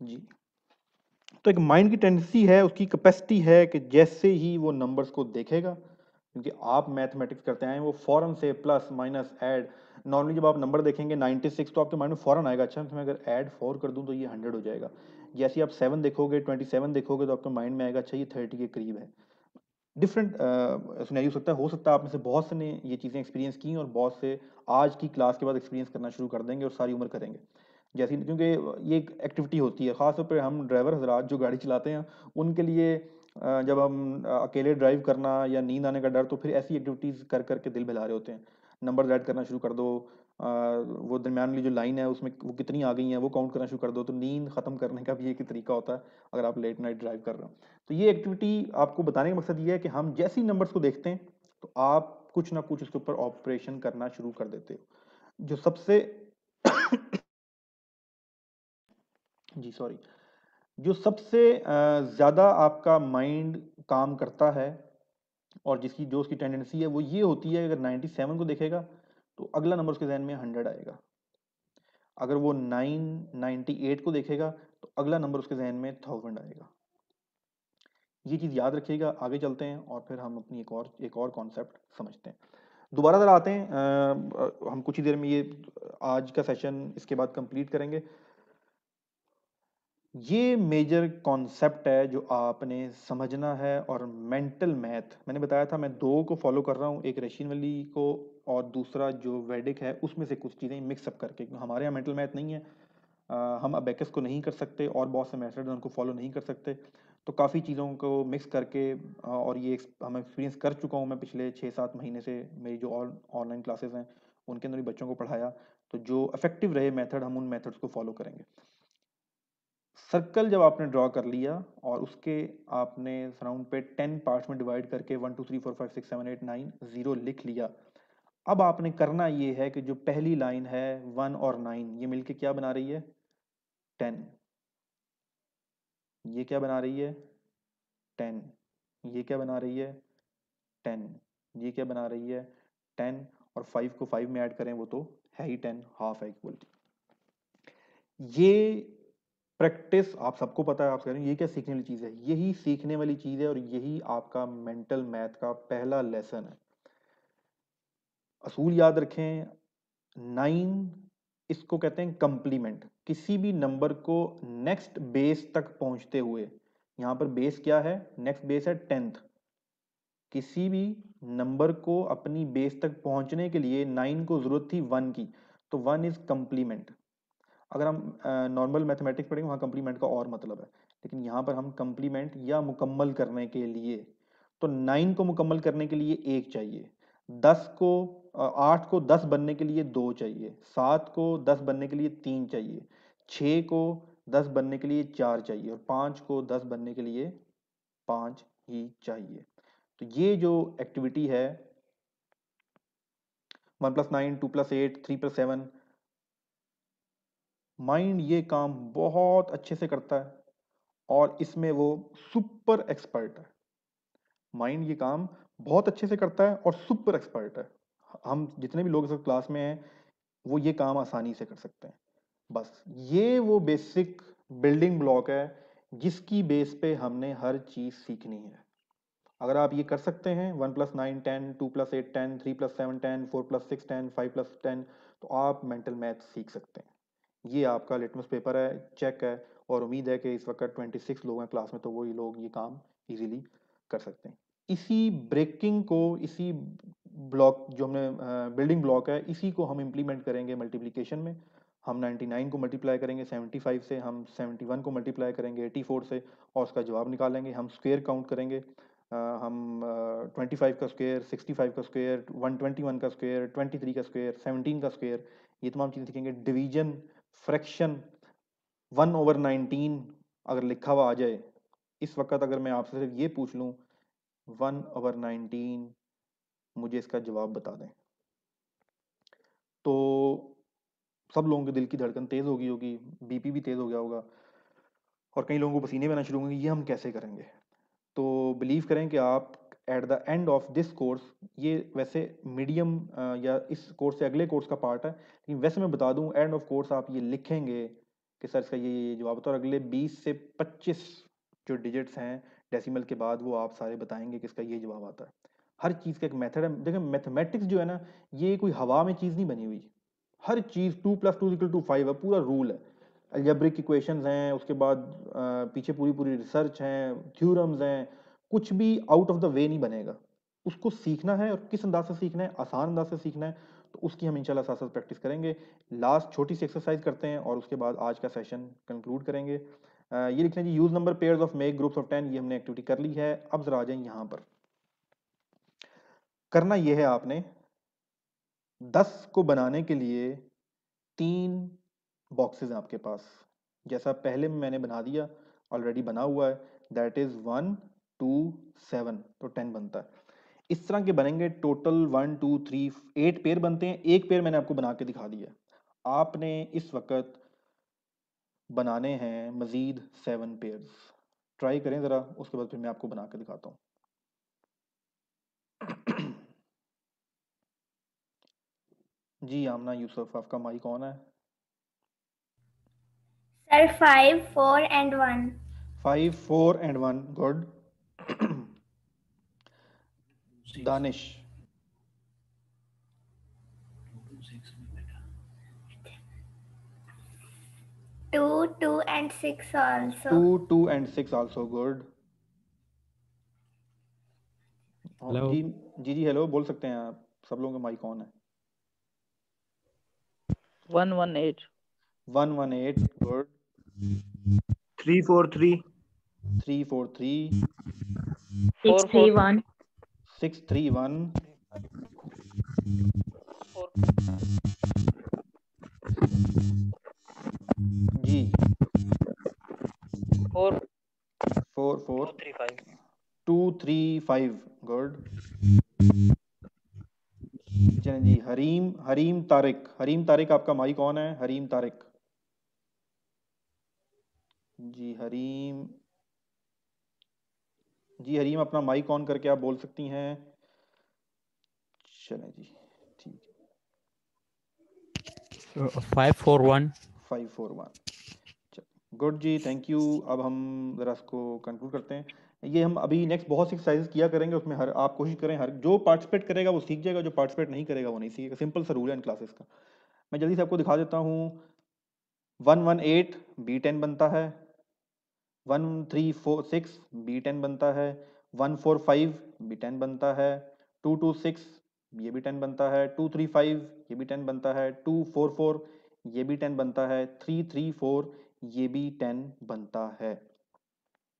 Speaker 2: जी। तो एक माइंड की टेंडेंसी है, उसकी कैपेसिटी है कि जैसे ही वो नंबर्स को देखेगा, क्योंकि आप मैथमेटिक्स करते आए हैं, वो फॉरन से प्लस माइनस ऐड नॉर्मली जब आप नंबर देखेंगे 96 तो आपके माइंड में फॉरन आएगा। अच्छा मैं अगर ऐड फोर कर दूँ तो ये 100 हो जाएगा। जैसे आप सेवन देखोगे 27 देखोगे तो आपके माइंड में आएगा अच्छा ये 30 के करीब है। डिफरेंट सुनाई हो सकता है, हो सकता है आप में से बहुत से ने ये चीज़ें एक्सपीरियंस की और बहुत से आज की क्लास के बाद एक्सपीरियंस करना शुरू कर देंगे और सारी उम्र करेंगे। जैसे क्योंकि ये एक एक्टिविटी होती है, ख़ासतौर पर हम ड्राइवर हजरात जो गाड़ी चलाते हैं, उनके लिए जब हम अकेले ड्राइव करना या नींद आने का डर तो फिर ऐसी एक्टिविटीज़ कर कर के दिल बहला रहे होते हैं। नंबर ऐड करना शुरू कर दो वो दरमियान वाली जो लाइन है, उसमें वो कितनी आ गई हैं, वो काउंट करना शुरू कर दो। तो नींद ख़त्म करने का भी एक तरीका होता है, अगर आप लेट नाइट ड्राइव कर रहे हो। तो ये एक्टिविटी आपको बताने का मकसद ये है कि हम जैसे ही नंबर्स को देखते हैं तो आप कुछ ना कुछ उसके ऊपर ऑपरेशन करना शुरू कर देते हो। जो सबसे (coughs) जी सॉरी जो सबसे ज़्यादा आपका माइंड काम करता है, और जिसकी, जो उसकी टेंडेंसी है, वो ये होती है, अगर 97 को देखेगा तो अगला नंबर उसके जहन में 100 आएगा। अगर वो 998 को देखेगा तो अगला नंबर उसके जहन में थाउज़ेंड आएगा। ये चीज़ याद रखिएगा आगे चलते हैं और फिर हम अपनी एक और एक और कॉन्सेप्ट समझते हैं। दोबारा ज़रा आते हैं आ, हम कुछ ही देर में ये आज का सेशन इसके बाद कंप्लीट करेंगे। ये मेजर कॉन्सेप्ट है जो आपने समझना है और मेंटल मैथ मैंने बताया था मैं दो को फॉलो कर रहा हूँ एक रशीन वली को और दूसरा जो वेडिक है उसमें से कुछ चीज़ें मिक्सअप करके हमारे यहाँ मेंटल मैथ नहीं है। आ, हम अबेकस को नहीं कर सकते और बहुत से मैथड उनको फॉलो नहीं कर सकते। तो काफ़ी चीज़ों को मिक्स करके और ये हम एक्सपीरियंस कर चुका हूँ मैं पिछले छः सात महीने से मेरी जो ऑनलाइन क्लासेस हैं उनके अंदर भी बच्चों को पढ़ाया। तो जो इफ़ेक्टिव रहे मेथड हम उन मेथड्स को फॉलो करेंगे। सर्कल जब आपने ड्रॉ कर लिया और उसके आपने सराउंड पे टेन पार्ट्स में डिवाइड करके one two three four five six seven eight nine zero लिख लिया अब आपने करना ये है कि जो पहली लाइन है, वन और नाइन, ये मिलके क्या बना रही है? टेन। ये क्या बना रही है? टेन। ये क्या बना रही है? टेन। ये क्या बना रही है? टेन। और फाइव को फाइव में ऐड करें, वो तो है ही टेन, हाफ़ है इक्वल ये प्रैक्टिस आप सबको पता है, आप कह रहे हैं, ये क्या सीखने वाली चीज़ है? यही सीखने वाली चीज़ है और यही आपका मेंटल मैथ का पहला लेसन है। असूल याद रखें, नाइन इसको कहते हैं कंप्लीमेंट किसी भी नंबर को नेक्स्ट बेस तक पहुँचते हुए। यहाँ पर बेस क्या है? नेक्स्ट बेस है टेंथ किसी भी नंबर को अपनी बेस तक पहुँचने के लिए नाइन को ज़रूरत थी वन की तो वन इज़ कंप्लीमेंट अगर हम नॉर्मल मैथमेटिक्स पढ़ेंगे, वहाँ कंप्लीमेंट का और मतलब है। लेकिन यहाँ पर हम कंप्लीमेंट या मुकम्मल करने के लिए तो नाइन को मुकम्मल करने के लिए एक चाहिए। दस को आठ को दस बनने के लिए दो चाहिए, सात को दस बनने के लिए तीन चाहिए छ को दस बनने के लिए चार चाहिए और पाँच को दस बनने के लिए पाँच ही चाहिए। तो ये जो एक्टिविटी है, one plus nine, two plus eight, three plus seven, mind ये काम बहुत अच्छे से करता है और इसमें वो सुपर एक्सपर्ट है। माइंड ये काम बहुत अच्छे से करता है और सुपर एक्सपर्ट है। हम जितने भी लोग इस क्लास में हैं, वो ये काम आसानी से कर सकते हैं। बस, ये वो बेसिक बिल्डिंग ब्लॉक है, जिसकी बेस पे हमने हर चीज़ सीखनी है। अगर आप ये कर सकते हैं one plus nine ten two plus eight ten three plus seven ten four plus six ten five plus ten तो आप मेंटल मैथ सीख सकते हैं। ये आपका लिटमस पेपर है चेक है, और उम्मीद है कि इस वक्त ट्वेंटी सिक्स लोग हैं क्लास में तो वही लोग ये काम इजीली कर सकते हैं। इसी ब्रेकिंग को, इसी ब्लॉक जो हमने बिल्डिंग ब्लॉक है इसी को हम इम्प्लीमेंट करेंगे मल्टीप्लिकेशन में। हम 99 को मल्टीप्लाई करेंगे 75 से हम 71 को मल्टीप्लाई करेंगे 84 से और उसका जवाब निकालेंगे हम स्क्वेयर काउंट करेंगे आ, हम ट्वेंटी फाइव का स्क्वेयर 65 का स्क्वेयर 121 का स्क्वेयर 23 का स्क्वेयर 17 का स्क्वेयर ये तमाम चीज़ें सीखेंगे division fraction one over nineteen अगर लिखा हुआ आ जाए इस वक्त अगर मैं आपसे सिर्फ़ ये पूछ लूँ वन ओवर नाइनटीन मुझे इसका जवाब बता दें। तो सब लोगों के दिल की धड़कन तेज़ होगी होगी बीपी भी तेज़ हो गया होगा और कई लोगों को पसीने में आना शुरू होंगे, ये हम कैसे करेंगे? तो बिलीव करें कि आप at the end of this course ये वैसे मीडियम या इस कोर्स से अगले कोर्स का पार्ट है, लेकिन वैसे मैं बता दूँ एंड ऑफ़ कोर्स आप ये लिखेंगे कि सर इसका ये ये जवाब होता है और अगले 20 से 25 जो डिजिट्स हैं डेसिमल के बाद वो आप सारे बताएँगे कि इसका ये जवाब आता है। हर चीज़ का एक मेथड है। देखिए मैथमेटिक्स जो है ना, ये कोई हवा में चीज़ नहीं बनी हुई हर चीज़ two plus two equal to five है, पूरा रूल है। अल्जेब्रिक इक्वेशंस हैं, उसके बाद पीछे पूरी पूरी रिसर्च हैं थ्योरम्स हैं, कुछ भी आउट ऑफ़ द वे नहीं बनेगा। उसको सीखना है और किस अंदाज से सीखना है? आसान अंदाज से सीखना है। तो उसकी हम इंशाल्लाह साथ साथ प्रैक्टिस करेंगे। लास्ट छोटी सी एक्सरसाइज करते हैं और उसके बाद आज का सेशन कंक्लूड करेंगे। ये लिखना जी use number pairs of make groups of ten ये हमने एक्टिविटी कर ली है। अब जरा आ जाए यहाँ पर। करना यह है आपने, दस को बनाने के लिए तीन बॉक्सेस हैं आपके पास। जैसा पहले मैंने बना दिया ऑलरेडी बना हुआ है that is one two seven तो टेन बनता है। इस तरह के बनेंगे total one two three eight pair बनते हैं, एक पेयर मैंने आपको बना के दिखा दिया आपने इस वक्त बनाने हैं मज़ीद सेवन पेयर्स ट्राई करें ज़रा, उसके बाद फिर मैं आपको बना के दिखाता हूँ। जी आमना यूसुफ आपका माइक कौन है।
Speaker 3: Sir five four and one
Speaker 2: five four and one good Danish
Speaker 3: two two and six also
Speaker 2: two two and six also good
Speaker 1: Hello.
Speaker 2: जी जी जी हेलो बोल सकते हैं आप। सब लोगों का माइक ऑन है।
Speaker 11: 118.
Speaker 2: 118. Good. 343. 343.
Speaker 8: 631.
Speaker 2: 631. G.
Speaker 8: 4. 4,
Speaker 2: 4. 2, 3, Good. चलें जी हरीम हरीम तारिक हरीम तारिक आपका माई कौन है हरीम तारिक। जी हरीम। जी हरीम अपना माइक ऑन करके आप बोल सकती हैं। चलें जी ठीक।
Speaker 1: Five four one
Speaker 2: five four one good ji thank you अब हम ज़रा इसको कंक्लूड करते हैं। ये हम अभी नेक्स्ट बहुत सी एक्सरसाइज किया करेंगे, उसमें हर, आप कोशिश करें, हर, जो पार्टिसिपेट करेगा वो सीख जाएगा, जो पार्टिसिपेट नहीं करेगा वो नहीं सीखेगा। सिंपल सा रूल है इन क्लासेस का। मैं जल्दी से आपको दिखा देता हूँ। One one eight be ten बनता है। One three four six be ten बनता है। One four five be ten बनता है। टू टू सिक्स ये भी टेन बनता है। टू थ्री फाइव ये भी टेन बनता है। टू फोर फोर ये भी टेन बनता है। थ्री थ्री फोर ये भी टेन बनता है।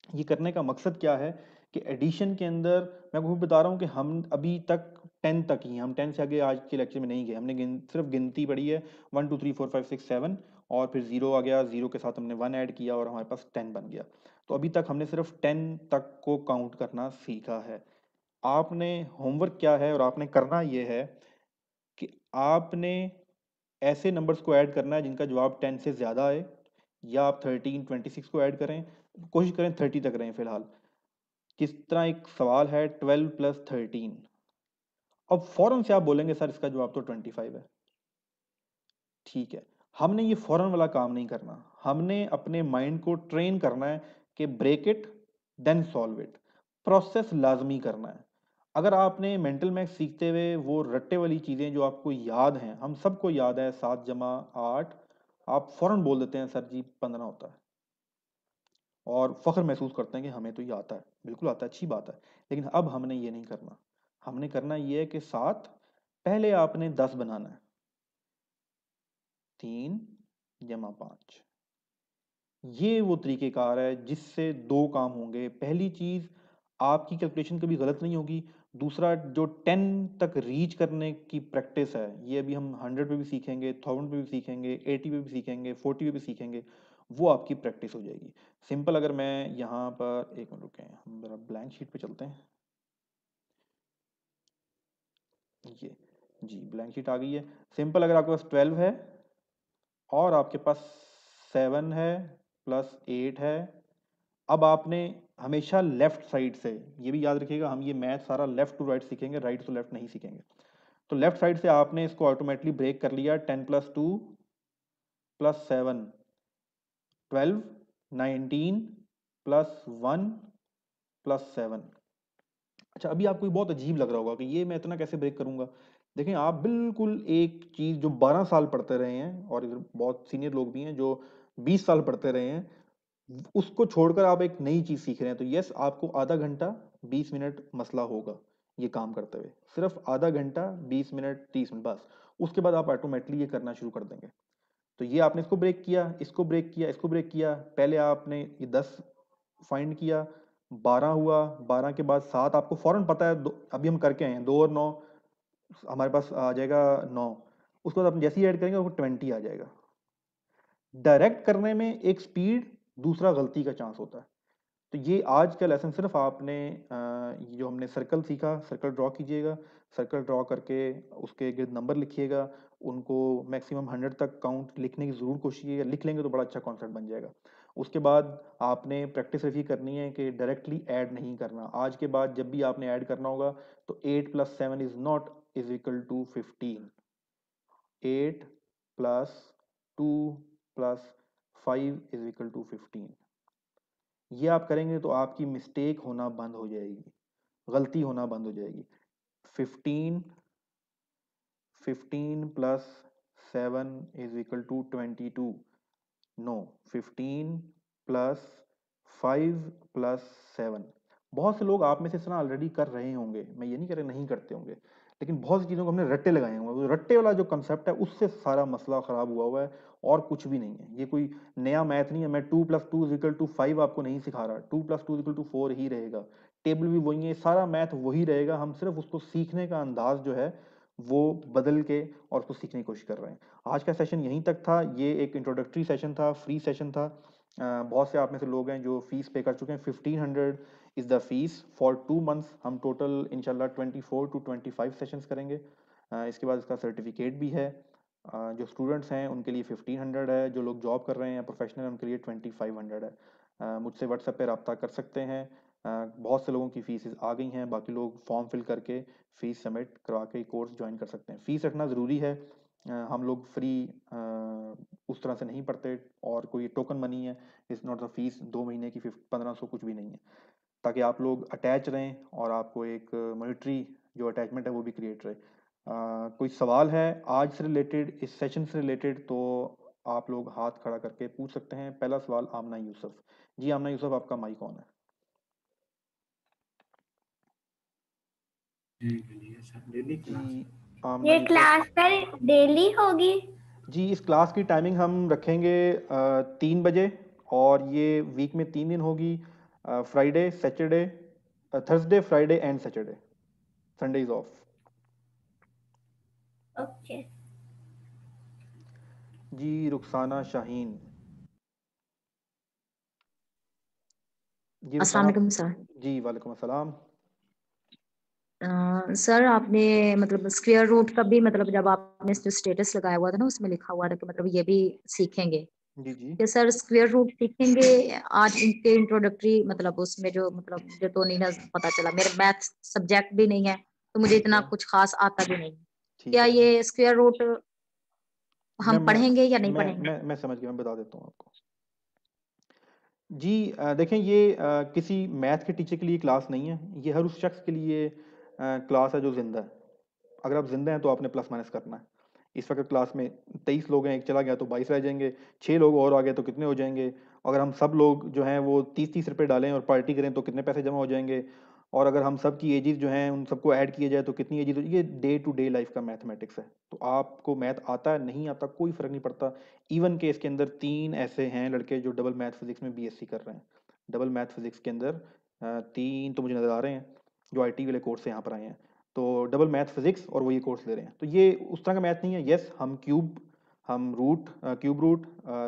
Speaker 2: ये करने का मकसद क्या है कि एडिशन के अंदर मैं आपको बता रहा हूँ कि हम अभी तक टेन तक ही हैं, हम टेन से आगे आज के लेक्चर में नहीं गए। हमने गिन, सिर्फ़ गिनती पढ़ी है। One two three four five six seven और फिर ज़ीरो आ गया। ज़ीरो के साथ हमने वन ऐड किया और हमारे पास टेन बन गया। तो अभी तक हमने सिर्फ़ टेन तक को काउंट करना सीखा है। आपने होमवर्क क्या है और आपने करना ये है कि आपने ऐसे नंबर्स को ऐड करना है जिनका जवाब टेन से ज़्यादा आए या आप थर्टीन ट्वेंटी सिक्स को ऐड करें। कोशिश करें थर्टी तक रहें फ़िलहाल। किस तरह एक सवाल है ट्वेल्व प्लस थर्टीन? अब फ़ौरन से आप बोलेंगे, सर, इसका जवाब तो ट्वेंटी फाइव है। ठीक है। हमने ये फ़ौरन वाला काम नहीं करना। हमने अपने माइंड को ट्रेन करना है कि break it, then solve it. Process लाजमी करना है। अगर आपने मेंटल मैथ सीखते हुए वो रट्टे वाली चीज़ें जो आपको याद हैं, हम सबको याद है, सात जमा आठ, आप फ़ौरन बोल देते हैं, सर जी, पंद्रह होता है। और फ़ख्र महसूस करते हैं कि हमें तो ये आता है। बिल्कुल आता है, अच्छी बात है। लेकिन अब हमने ये नहीं करना। हमने करना ये है कि सात, पहले आपने दस बनाना है। तीन जमा पाँच। ये वो तरीक़ेकार है जिससे दो काम होंगे। पहली चीज़, आपकी कैलकुलेशन कभी गलत नहीं होगी। दूसरा, जो टेन तक रीच करने की प्रैक्टिस है, ये अभी हम हंड्रेड पे भी सीखेंगे, थाउज़ेंड पे भी सीखेंगे, एटी पे भी सीखेंगे, फोर्टी पे भी सीखेंगे। वो आपकी प्रैक्टिस हो जाएगी। सिंपल अगर मैं यहाँ पर, एक मिनट रुकें, हम ज़रा ब्लैंक शीट पे चलते हैं। ये, जी, ब्लैंक शीट आ गई है। सिंपल अगर आपके पास ट्वेल्व है और आपके पास सेवन है, प्लस एट है, अब आपने हमेशा लेफ़्ट साइड से, ये भी याद रखिएगा, हम ये मैथ सारा लेफ़्ट टू राइट सीखेंगे, राइट टू लेफ़्ट नहीं सीखेंगे। तो लेफ़्ट साइड से आपने इसको ऑटोमेटिकली ब्रेक कर लिया, ten plus two, plus seven twelve nineteen plus one plus seven अच्छा अभी आपको बहुत अजीब लग रहा होगा कि ये मैं इतना कैसे ब्रेक करूँगा? देखें, आप बिल्कुल एक चीज़ जो 12 साल पढ़ते रहे हैं और इधर बहुत सीनियर लोग भी हैं जो 20 साल पढ़ते रहे हैं, उसको छोड़कर आप एक नई चीज़ सीख रहे हैं तो यस आपको आधा घंटा 20 मिनट मसला होगा ये काम करते हुए। सिर्फ़ आधा घंटा 20 मिनट 30 मिनट, बस। उसके बाद आप ऑटोमेटिकली ये करना शुरू कर देंगे। तो ये आपने इसको ब्रेक किया, इसको ब्रेक किया, इसको ब्रेक किया। पहले आपने ये दस फाइंड किया, बारह हुआ, बारह के बाद सात। आपको फ़ौरन पता है अभी हम करके आए हैं, दो और नौ, हमारे पास आ जाएगा नौ। उसके बाद आप जैसे ही ऐड करेंगे, आपको ट्वेंटी आ जाएगा। डायरेक्ट करने में एक स्पीड दूसरा गलती का चांस होता है। तो ये आज का लेसन सिर्फ़ आपने जो हमने सर्कल सीखा सर्कल ड्रॉ कीजिएगा। सर्कल ड्रॉ करके उसके गिर्द नंबर लिखिएगा। उनको मैक्सिमम हंड्रेड तक काउंट लिखने की ज़रूर कोशिश कीजिएगा लिख लेंगे तो बड़ा अच्छा कॉन्सेप्ट बन जाएगा। उसके बाद आपने प्रैक्टिस रखी करनी है कि डायरेक्टली ऐड नहीं करना। आज के बाद जब भी आपने ऐड करना होगा तो eight plus seven is not is equal to fifteen. Eight plus two plus five is equal to fifteen. ये आप करेंगे तो आपकी मिस्टेक होना बंद हो जाएगी, गलती होना बंद हो जाएगी। Fifteen fifteen plus seven is equal to twenty two no fifteen plus five plus seven बहुत से लोग आप में से तरह ऑलरेडी कर रहे होंगे। मैं ये नहीं कह रहा नहीं करते होंगे। लेकिन बहुत सी चीज़ों को हमने रट्टे लगाए होंगे वो रट्टे वाला जो कंसेप्ट है, उससे सारा मसला ख़राब हुआ हुआ है और कुछ भी नहीं है। ये कोई नया मैथ नहीं है। मैं two plus two is equal to five आपको नहीं सिखा रहा। Two plus two is equal to four ही रहेगा। टेबल भी वही है। सारा मैथ वही रहेगा। हम सिर्फ़ उसको सीखने का अंदाज जो है वो बदल के और उसको सीखने की कोशिश कर रहे हैं। आज का सेशन यहीं तक था। ये एक इंट्रोडक्टरी सेशन था फ्री सेशन था। बहुत से आप में से लोग हैं जो फ़ीस पे कर चुके हैं। Fifteen hundred is the fee for two months हम टोटल इनशाला twenty four to twenty five sessions करेंगे इसके बाद इसका सर्टिफिकेट भी है। जो स्टूडेंट्स हैं, उनके लिए फिफ्टीन हंड्रेड है। जो लोग जॉब कर रहे हैं प्रोफेशनल उनके लिए ट्वेंटी फाइव हंड्रेड है मुझसे व्हाट्सएप पर रब्ता कर सकते हैं। बहुत से लोगों की फ़ीस आ गई हैं बाकी लोग फॉर्म फिल करके फ़ीस सबमिट करवा के कोर्स ज्वाइन कर सकते हैं। फ़ीस रखना ज़रूरी है। हम लोग फ्री उस तरह से नहीं पढ़ते और कोई टोकन मनी है इज़ नॉट द फ़ीस दो महीने की पंद्रह सौ कुछ भी नहीं है। ताकि आप लोग अटैच रहें और आपको एक मॉनिटरी जो अटैचमेंट है वो भी क्रिएट रहे। अ, कोई सवाल है आज से रिलेटेड इस सेशन से रिलेटेड तो आप लोग हाथ खड़ा करके पूछ सकते हैं। पहला सवाल आमना यूसुफ। जी आमना यूसुफ आपका माइक ऑन है।
Speaker 3: ये क्लास कल डेली होगी?
Speaker 2: जी इस क्लास की टाइमिंग हम रखेंगे तीन बजे और ये वीक में तीन दिन होगी Friday Saturday Thursday Friday and Saturday Sunday is off
Speaker 3: okay
Speaker 2: जी रुखसाना शाहीन जी
Speaker 15: अस्सलाम वालेकुम सर
Speaker 2: जी वालेकुम अस्सलाम।
Speaker 15: सर आपने मतलब स्क्वायर रूट का भी मतलब जब आपने जो स्टेटस लगाया हुआ था ना उसमें लिखा हुआ था कि मतलब ये भी सीखेंगे।
Speaker 2: जी जी।
Speaker 15: कि सर स्क्वायर रूट सीखेंगे? आज इनके इंट्रोडक्टरी मतलब उसमें जो मतलब मुझे तो नहीं ना पता चला। मेरा मैथ सब्जेक्ट भी नहीं है तो मुझे इतना कुछ खास आता भी नहीं। क्या ये स्क्वायर रूट हम पढ़ेंगे या नहीं
Speaker 2: मैं
Speaker 15: पढ़ेंगे?
Speaker 2: मैं मैं समझ गया मैं बता देता हूँ आपको। जी देखें ये किसी मैथ के टीचर के लिए क्लास नहीं है। ये हर उस शख्स के लिए क्लास है जो ज़िंदा है। अगर आप ज़िंदा हैं तो आपने प्लस माइनस करना है। इस वक्त क्लास में तेईस लोग हैं, एक चला गया तो बाईस रह जाएँगे। छः लोग और आ गए तो कितने हो जाएँगे? अगर हम सब लोग जो हैं वो तीस तीस रुपये डालें और पार्टी करें तो कितने पैसे जमा हो जाएँगे? और अगर हम सब की एजेस जो हैं उन सबको ऐड किया जाए तो कितनी एजेस ये डे टू डे लाइफ का मैथमेटिक्स है। तो आपको मैथ आता है, नहीं आता, कोई फ़र्क नहीं पड़ता। इवन के इसके अंदर तीन ऐसे हैं लड़के जो डबल मैथ फिजिक्स में बीएससी कर रहे हैं। डबल मैथ फिजिक्स के अंदर तीन तो मुझे नज़र आ रहे हैं। जो आईटी वाले कोर्स से यहाँ पर आए हैं। तो डबल मैथ फिजिक्स और वो ये कोर्स ले रहे हैं। तो ये उस तरह का मैथ नहीं है। यस हम क्यूब हम रूट क्यूब रूट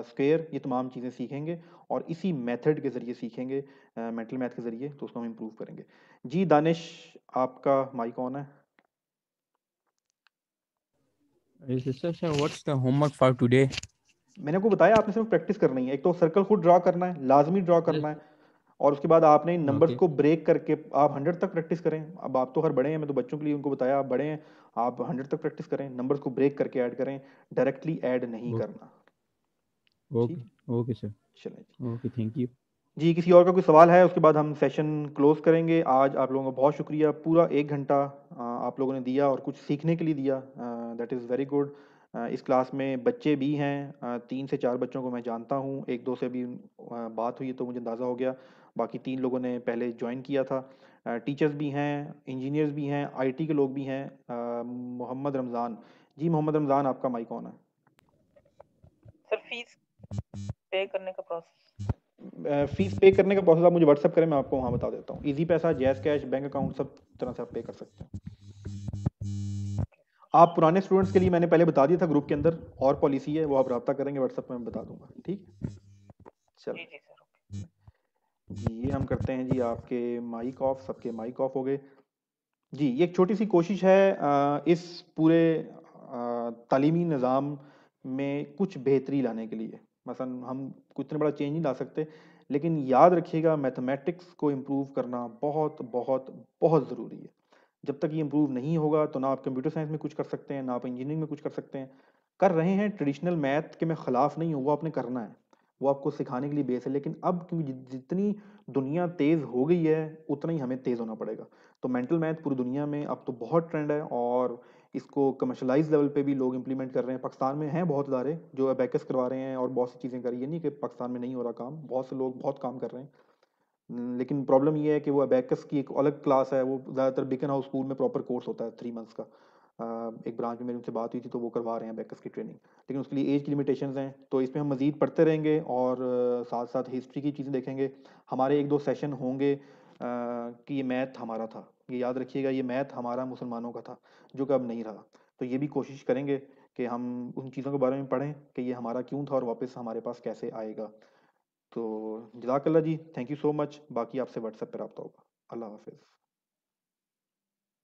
Speaker 2: स्क्वेयर ये तमाम चीज़ें सीखेंगे और इसी मेथड के ज़रिए सीखेंगे मेंटल मैथ के ज़रिए तो उसको हम इम्प्रूव करेंगे। जी दानिश आपका माइक ऑन है।
Speaker 1: What's the homework for today?
Speaker 2: मैंने आपको बताया आपने सिर्फ़ प्रैक्टिस करनी है एक तो सर्कल खुद ड्रा करना है लाजमी ड्रा करना है। और उसके बाद आपने इन नंबर्स
Speaker 1: Okay.
Speaker 2: को ब्रेक करके आप हंड्रेड तक प्रैक्टिस करें अब आप तो हर बड़े हैं मैं तो बच्चों के लिए उनको बताया आप बड़े हैं आप हंड्रेड तक प्रैक्टिस करें नंबर्स को ब्रेक करके ऐड करें डायरेक्टली ऐड नहीं
Speaker 1: Okay.
Speaker 2: करना.
Speaker 1: Okay, sir.
Speaker 2: चलें जी
Speaker 1: Okay, thank
Speaker 2: जी किसी और का कोई सवाल है उसके बाद हम सेशन क्लोज करेंगे आज आप लोगों का बहुत शुक्रिया पूरा एक घंटा आप लोगों ने दिया और कुछ सीखने के लिए दिया दैट इज़ वेरी गुड इस क्लास में बच्चे भी हैं। तीन से चार बच्चों को मैं जानता हूँ। एक दो से भी बात हुई तो मुझे अंदाज़ा हो गया। बाकी तीन लोगों ने पहले ज्वाइन किया था। टीचर्स भी हैं इंजीनियर्स भी हैं आईटी के लोग भी हैं। मोहम्मद रमज़ान। जी मोहम्मद रमज़ान आपका माइक ऑन है।
Speaker 8: सर फ़ीस पे करने का प्रोसेस
Speaker 2: फ़ीस पे करने का प्रोसेस आप मुझे व्हाट्सअप करें मैं आपको वहाँ बता देता हूँ। इजी पैसा जैस कैश बैंक अकाउंट सब तरह से आप पे कर सकते हैं। आप पुराने स्टूडेंट्स के लिए मैंने पहले बता दिया था ग्रुप के अंदर और पॉलिसी है वो आप रब्ता करेंगे व्हाट्सअप में बता दूँगा ठीक?
Speaker 8: जी
Speaker 2: चलो
Speaker 8: जी
Speaker 2: ये हम करते हैं जी आपके माइक ऑफ़ सबके माइक ऑफ़ हो गए। जी ये एक छोटी सी कोशिश है इस पूरे तालीमी निज़ाम में कुछ बेहतरी लाने के लिए। मसलन हम कुछ इतना बड़ा चेंज नहीं ला सकते लेकिन याद रखिएगा मैथमेटिक्स को इम्प्रूव करना बहुत बहुत बहुत ज़रूरी है। जब तक ये इम्प्रूव नहीं होगा तो ना आप कंप्यूटर साइंस में कुछ कर सकते हैं, ना आप इंजीनियरिंग में कुछ कर सकते हैं। कर रहे हैं ट्रेडिशनल मैथ के मैं ख़िलाफ़ नहीं हूँ, वो आपने करना है। वो आपको सिखाने के लिए बेस है, लेकिन अब क्योंकि जितनी दुनिया तेज़ हो गई है, उतना ही हमें तेज़ होना पड़ेगा। तो मेंटल मैथ पूरी दुनिया में अब तो बहुत ट्रेंड है, और इसको कमर्शलाइज लेवल पे भी लोग इम्प्लीमेंट कर रहे हैं। पाकिस्तान में हैं बहुत इदारे, जो अबैकस करवा रहे हैं, और बहुत सी चीज़ें कर रही है नहीं कि पाकिस्तान में नहीं हो रहा काम, बहुत से लोग बहुत काम कर रहे हैं। लेकिन प्रॉब्लम ये है कि वो अबैकस की एक अलग क्लास है, वो ज़्यादातर बिकन हाउस स्कूल में प्रॉपर कोर्स होता है थ्री मंथ्स का। एक ब्रांच में मेरी उनसे बात हुई थी तो वो करवा रहे हैं अबैकस की ट्रेनिंग लेकिन उसके लिए एज की लिमिटेशन हैं तो इसमें हम मज़ीद पढ़ते रहेंगे और साथ साथ हिस्ट्री की चीज़ें देखेंगे। हमारे एक दो सेशन होंगे कि ये मैथ हमारा था। ये याद रखिएगा, ये मैथ हमारा मुसलमानों का था, जो कि अब नहीं रहा। तो ये भी कोशिश करेंगे कि हम उन चीज़ों के बारे में पढ़ें, कि ये हमारा क्यों था और वापस हमारे पास कैसे आएगा। तो जज़ाकल्ला जी थैंक यू सो मच बाकी आपसे व्हाट्सएप पर रब्ता होगा। अल्लाह हाफिज़।